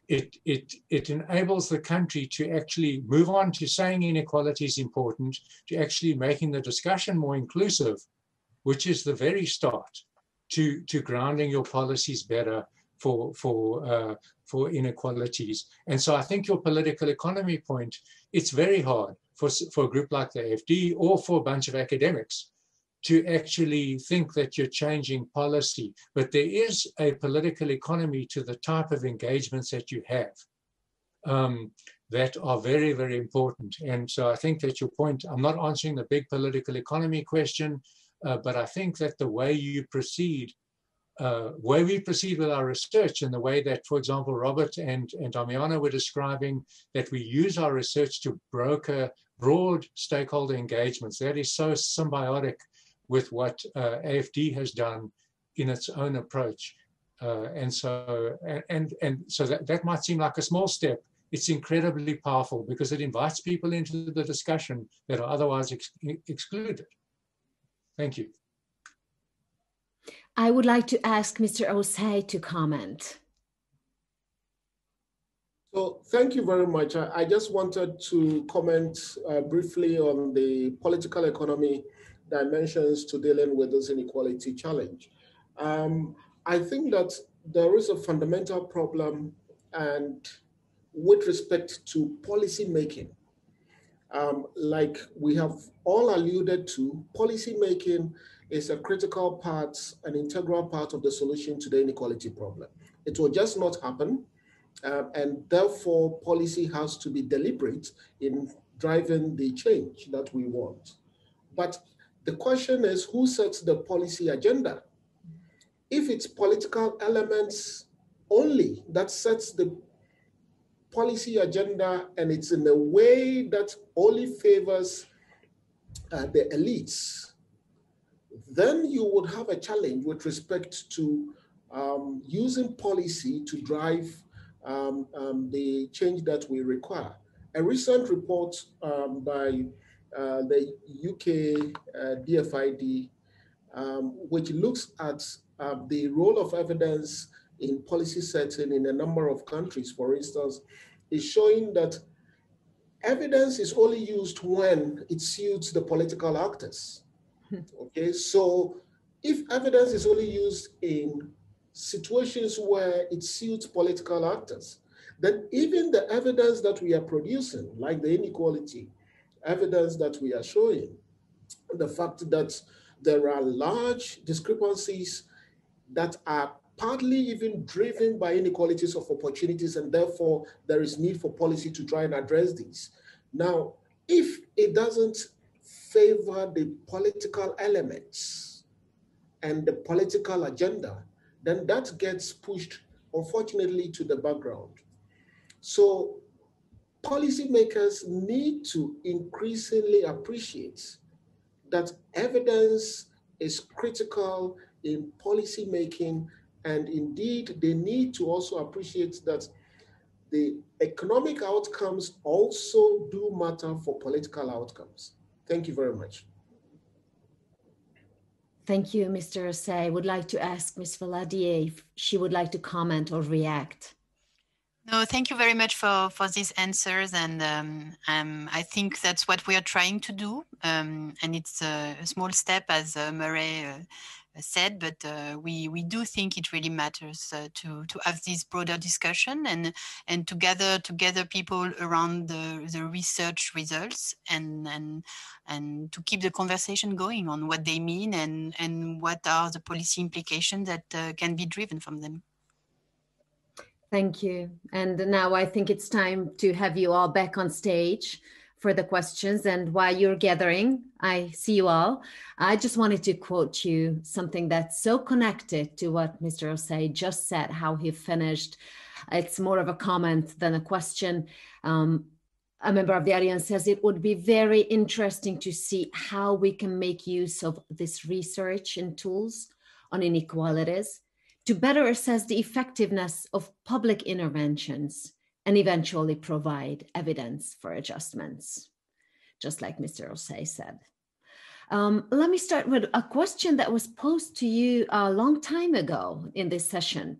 Speaker 2: It it it enables the country to actually move on to saying inequality is important, to actually making the discussion more inclusive, which is the very start to to grounding your policies better for for uh, for inequalities. And so I think your political economy point, it's very hard for, for a group like the FD or for a bunch of academics to actually think that you're changing policy. But there is a political economy to the type of engagements that you have um, that are very, very important. And so I think that your point, I'm not answering the big political economy question, uh, but I think that the way you proceed uh, way we proceed with our research and the way that, for example, Robert and, and Damiano were describing that we use our research to broker broad stakeholder engagements. That is so symbiotic with what uh, AFD has done in its own approach. Uh, and so, and, and, and so that, that might seem like a small step. It's incredibly powerful because it invites people into the discussion that are otherwise ex excluded. Thank you.
Speaker 1: I would like to ask Mr. Osei to comment.
Speaker 4: So thank you very much. I, I just wanted to comment uh, briefly on the political economy dimensions to dealing with this inequality challenge. Um, I think that there is a fundamental problem and with respect to policy making. Um, like we have all alluded to, policy making is a critical part, an integral part of the solution to the inequality problem. It will just not happen. Uh, and therefore, policy has to be deliberate in driving the change that we want. But the question is who sets the policy agenda? If it's political elements only that sets the policy agenda and it's in a way that only favors uh, the elites, then you would have a challenge with respect to um, using policy to drive um, um, the change that we require. A recent report um, by the UK uh, DFID, um, which looks at uh, the role of evidence in policy setting in a number of countries, for instance, is showing that evidence is only used when it suits the political actors. Okay, so if evidence is only used in situations where it suits political actors, then even the evidence that we are producing, like the inequality evidence that we are showing, the fact that there are large discrepancies that are partly even driven by inequalities of opportunities, and therefore there is need for policy to try and address these. Now, if it doesn't favor the political elements and the political agenda, then that gets pushed unfortunately, to the background. So policymakers need to increasingly appreciate that evidence is critical in policy making and indeed they need to also appreciate that the economic outcomes also do matter for political outcomes. Thank you very much.
Speaker 1: Thank you, Mr. I would like to ask Ms. Valadier if she would like to comment or react.
Speaker 7: No, thank you very much for, for these answers. And um, um, I think that's what we are trying to do. Um, and it's a, a, small step, as uh, Murray uh, said, but uh, we, we do think it really matters uh, to, to have this broader discussion and, and to gather together people around the, the research results and, and, and to keep the conversation going on what they mean and, and what are the policy implications that uh, can be driven from them.
Speaker 1: Thank you. And now I think it's time to have you all back on stage for the questions. And while you're gathering, I see you all. I just wanted to quote you something that's so connected to what Mr. Osei just said, how he finished. It's more of a comment than a question. Um, a member of the audience says it would be very interesting to see how we can make use of this research and tools on inequalities to better assess the effectiveness of public interventions and eventually provide evidence for adjustments, just like Mr. Osei said. Um, let me start with a question that was posed to you a long time ago in this session.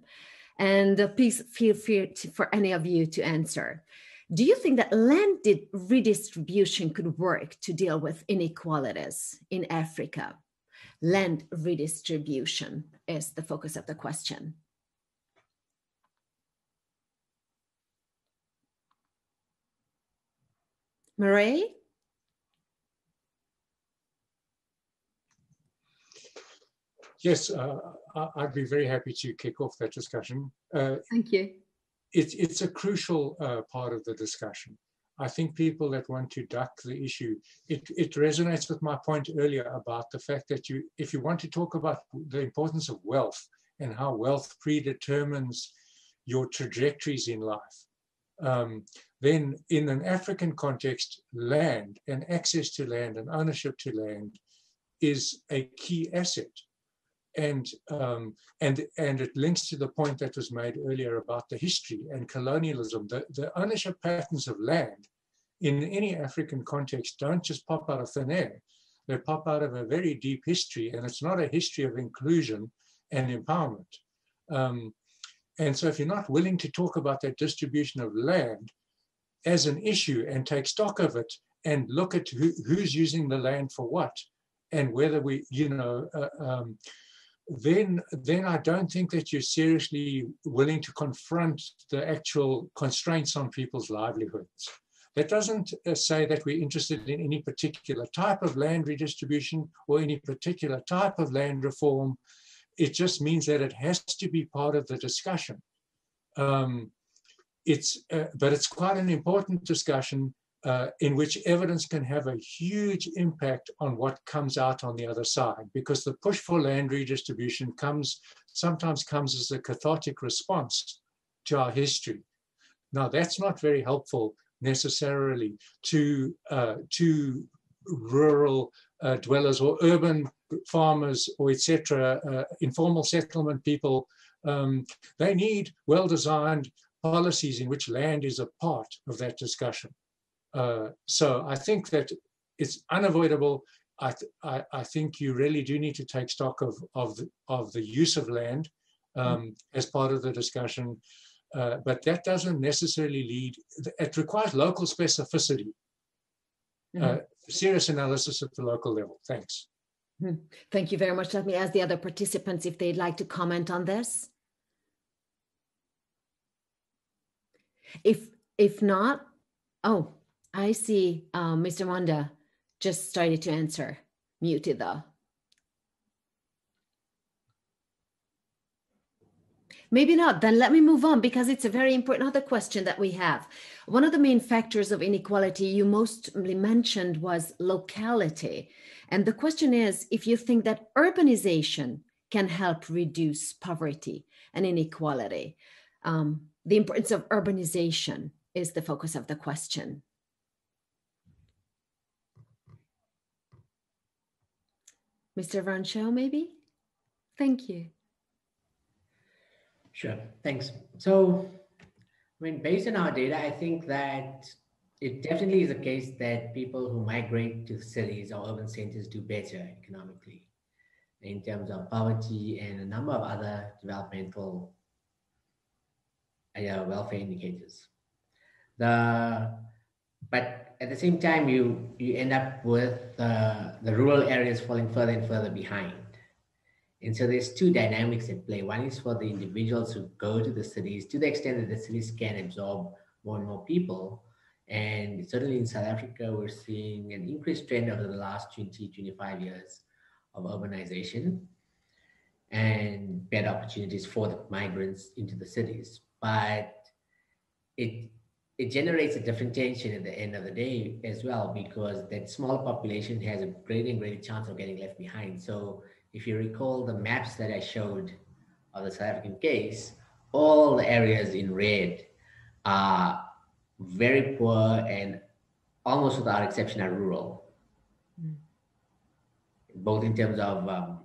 Speaker 1: And uh, please feel free to, for any of you to answer. Do you think that land redistribution could work to deal with inequalities in Africa? land redistribution is the focus of the question. Murray?
Speaker 2: Yes, uh, I'd be very happy to kick off that discussion.
Speaker 1: Uh, Thank you.
Speaker 2: It, it's a crucial uh, part of the discussion. I think people that want to duck the issue, it, it resonates with my point earlier about the fact that you, if you want to talk about the importance of wealth and how wealth predetermines your trajectories in life, um, then in an African context, land and access to land and ownership to land is a key asset. And, um, and, and it links to the point that was made earlier about the history and colonialism. The, the ownership patterns of land in any African context don't just pop out of thin air. They pop out of a very deep history, and it's not a history of inclusion and empowerment. Um, and so, if you're not willing to talk about that distribution of land as an issue and take stock of it and look at who, who's using the land for what and whether we, you know, uh, um, then then I don't think that you're seriously willing to confront the actual constraints on people's livelihoods. That doesn't uh, say that we're interested in any particular type of land redistribution or any particular type of land reform. It just means that it has to be part of the discussion. Um, it's, uh, but it's quite an important discussion uh, in which evidence can have a huge impact on what comes out on the other side because the push for land redistribution comes sometimes comes as a cathartic response to our history now that's not very helpful necessarily to uh, to rural uh, dwellers or urban farmers or etc uh, informal settlement people um, they need well-designed policies in which land is a part of that discussion uh, so I think that it's unavoidable. I, th I, I, think you really do need to take stock of, of, the, of the use of land um, mm. as part of the discussion. Uh, but that doesn't necessarily lead, it requires local specificity, mm. uh, serious analysis at the local level. Thanks.
Speaker 1: Mm. Thank you very much. Let me ask the other participants if they'd like to comment on this. If if not, oh, I see um, Mr. Manda just started to answer, muted though. Maybe not. Then let me move on because it's a very important other question that we have. One of the main factors of inequality you mostly mentioned was locality. And the question is if you think that urbanization can help reduce poverty and inequality. Um, the importance of urbanization is the focus of the question. Mr. Ranchhod, maybe? Thank you.
Speaker 3: Sure, thanks. So, I mean, based on our data, I think that it definitely is a case that people who migrate to cities or urban centers do better economically in terms of poverty and a number of other developmental uh, welfare indicators. The but at the same time, you you end up with uh, the rural areas falling further and further behind. And so there's two dynamics at play. One is for the individuals who go to the cities to the extent that the cities can absorb more and more people. And certainly in South Africa, we're seeing an increased trend over the last 20, 25 years of urbanization and better opportunities for the migrants into the cities. But it it generates a different tension at the end of the day as well because that smaller population has a greater and greater chance of getting left behind. So if you recall the maps that I showed of the South African case, all the areas in red are very poor and almost without exception are rural. Mm. Both in terms of um,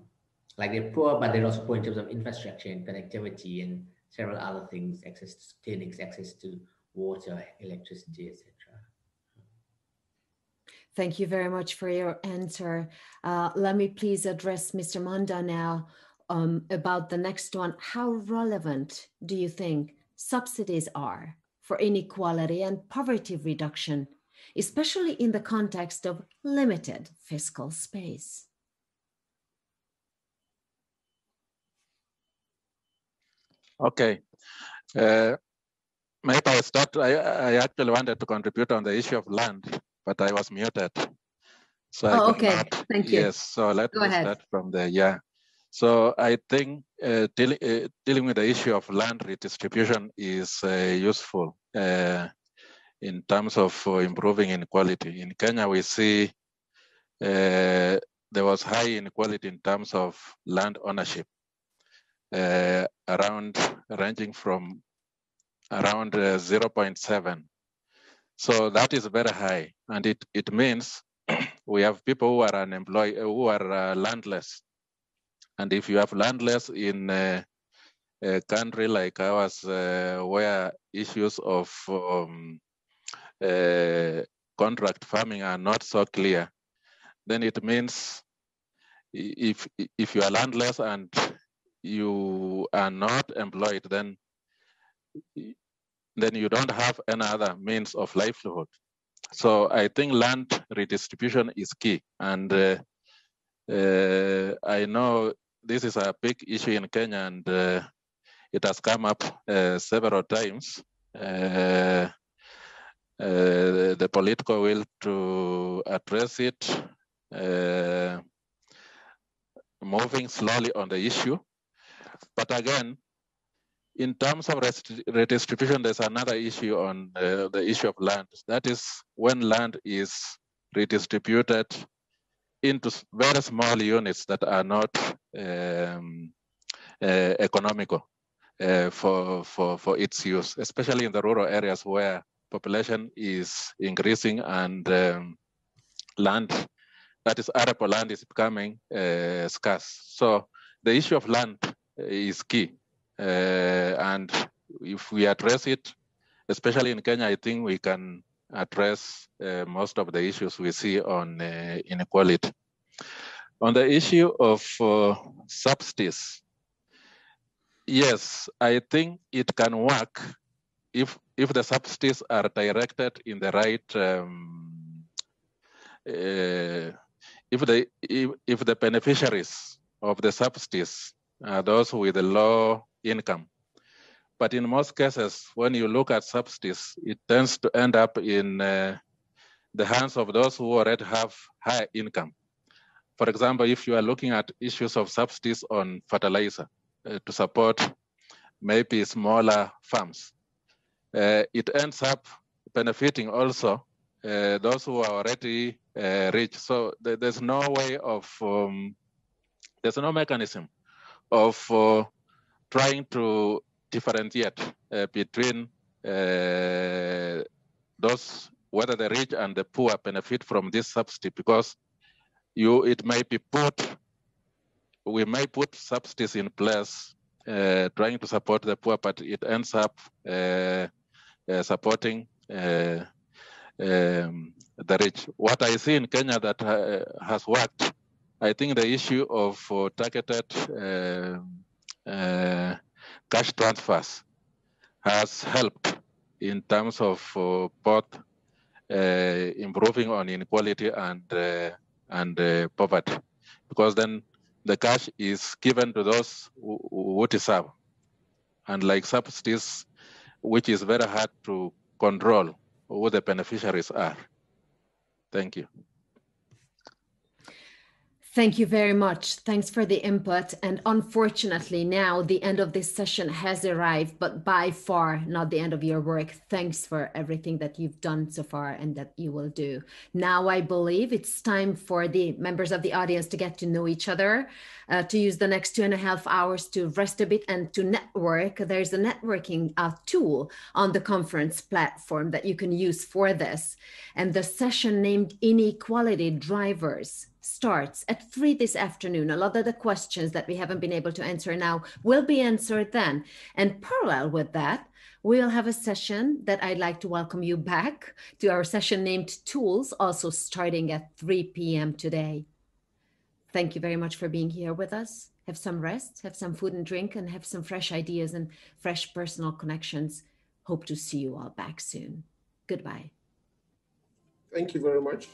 Speaker 3: like they're poor, but they're also poor in terms of infrastructure and connectivity and several other things, access to clinics, access to water, electricity, etc.
Speaker 1: Thank you very much for your answer. Uh, let me please address Mr. Manda now um, about the next one. How relevant do you think subsidies are for inequality and poverty reduction, especially in the context of limited fiscal space?
Speaker 5: Okay. Uh, maybe I'll start. I, I actually wanted to contribute on the issue of land, but I was muted.
Speaker 1: So oh, okay. Not, Thank you.
Speaker 5: Yes. So let
Speaker 1: Go
Speaker 5: me
Speaker 1: ahead.
Speaker 5: start from there. Yeah. So I think uh, deal, uh, dealing with the issue of land redistribution is uh, useful uh, in terms of uh, improving inequality. In Kenya, we see uh, there was high inequality in terms of land ownership, around ranging from around 0.7. So that is very high, and it it means [clears throat] we have people who are unemployed, who are landless. And if you have landless in a, a country like ours, uh, where issues of um, uh, contract farming are not so clear, then it means if if you are landless and you are not employed, then then you don't have any other means of livelihood. So I think land redistribution is key, and uh, uh, I know this is a big issue in Kenya and uh, it has come up uh, several times. Uh, uh the political will to address it, moving slowly on the issue. But again, in terms of redistribution, there's another issue on uh, the issue of land. That is when land is redistributed into very small units that are not um, uh, economical uh, for, for, for its use, especially in the rural areas where population is increasing and um, land, that is arable land is becoming uh, scarce. So the issue of land is key. Uh, and if we address it, especially in Kenya, I think we can address uh, most of the issues we see on uh, inequality. On the issue of subsidies, yes, I think it can work if if the subsidies are directed in the right um, uh, if the if, if the beneficiaries of the subsidies are those with low income but in most cases, when you look at subsidies, it tends to end up in uh, the hands of those who already have high income. For example, if you are looking at issues of subsidies on fertilizer uh, to support maybe smaller farms, uh, it ends up benefiting also uh, those who are already uh, rich. So th- there's no way of, um, there's no mechanism of uh, trying to differentiate uh, between uh, those whether the rich and the poor benefit from this subsidy because you it may be put we may put subsidies in place uh, trying to support the poor but it ends up uh, uh, supporting uh, um, the rich. What i see in kenya that has worked i think the issue of uh, cash transfers has helped in terms of both uh, improving on inequality and uh, and uh, poverty, because then the cash is given to those who, who deserve, and like subsidies, which is very hard to control who the beneficiaries are. Thank you.
Speaker 1: Thank you very much. Thanks for the input. And unfortunately, now the end of this session has arrived, but by far not the end of your work. Thanks for everything that you've done so far and that you will do. Now, I believe it's time for the members of the audience to get to know each other, uh, to use the next two and a half hours to rest a bit and to network. There's a networking uh, tool on the conference platform that you can use for this. And the session named Inequality Drivers starts at three this afternoon. A lot of the questions that we haven't been able to answer now will be answered then. And parallel with that, we'll have a session that I'd like to welcome you back to our session named Tools, also starting at 3 p.m. today. Thank you very much for being here with us. Have some rest, have some food and drink, and have some fresh ideas and fresh personal connections. Hope to see you all back soon. Goodbye.
Speaker 4: Thank you very much.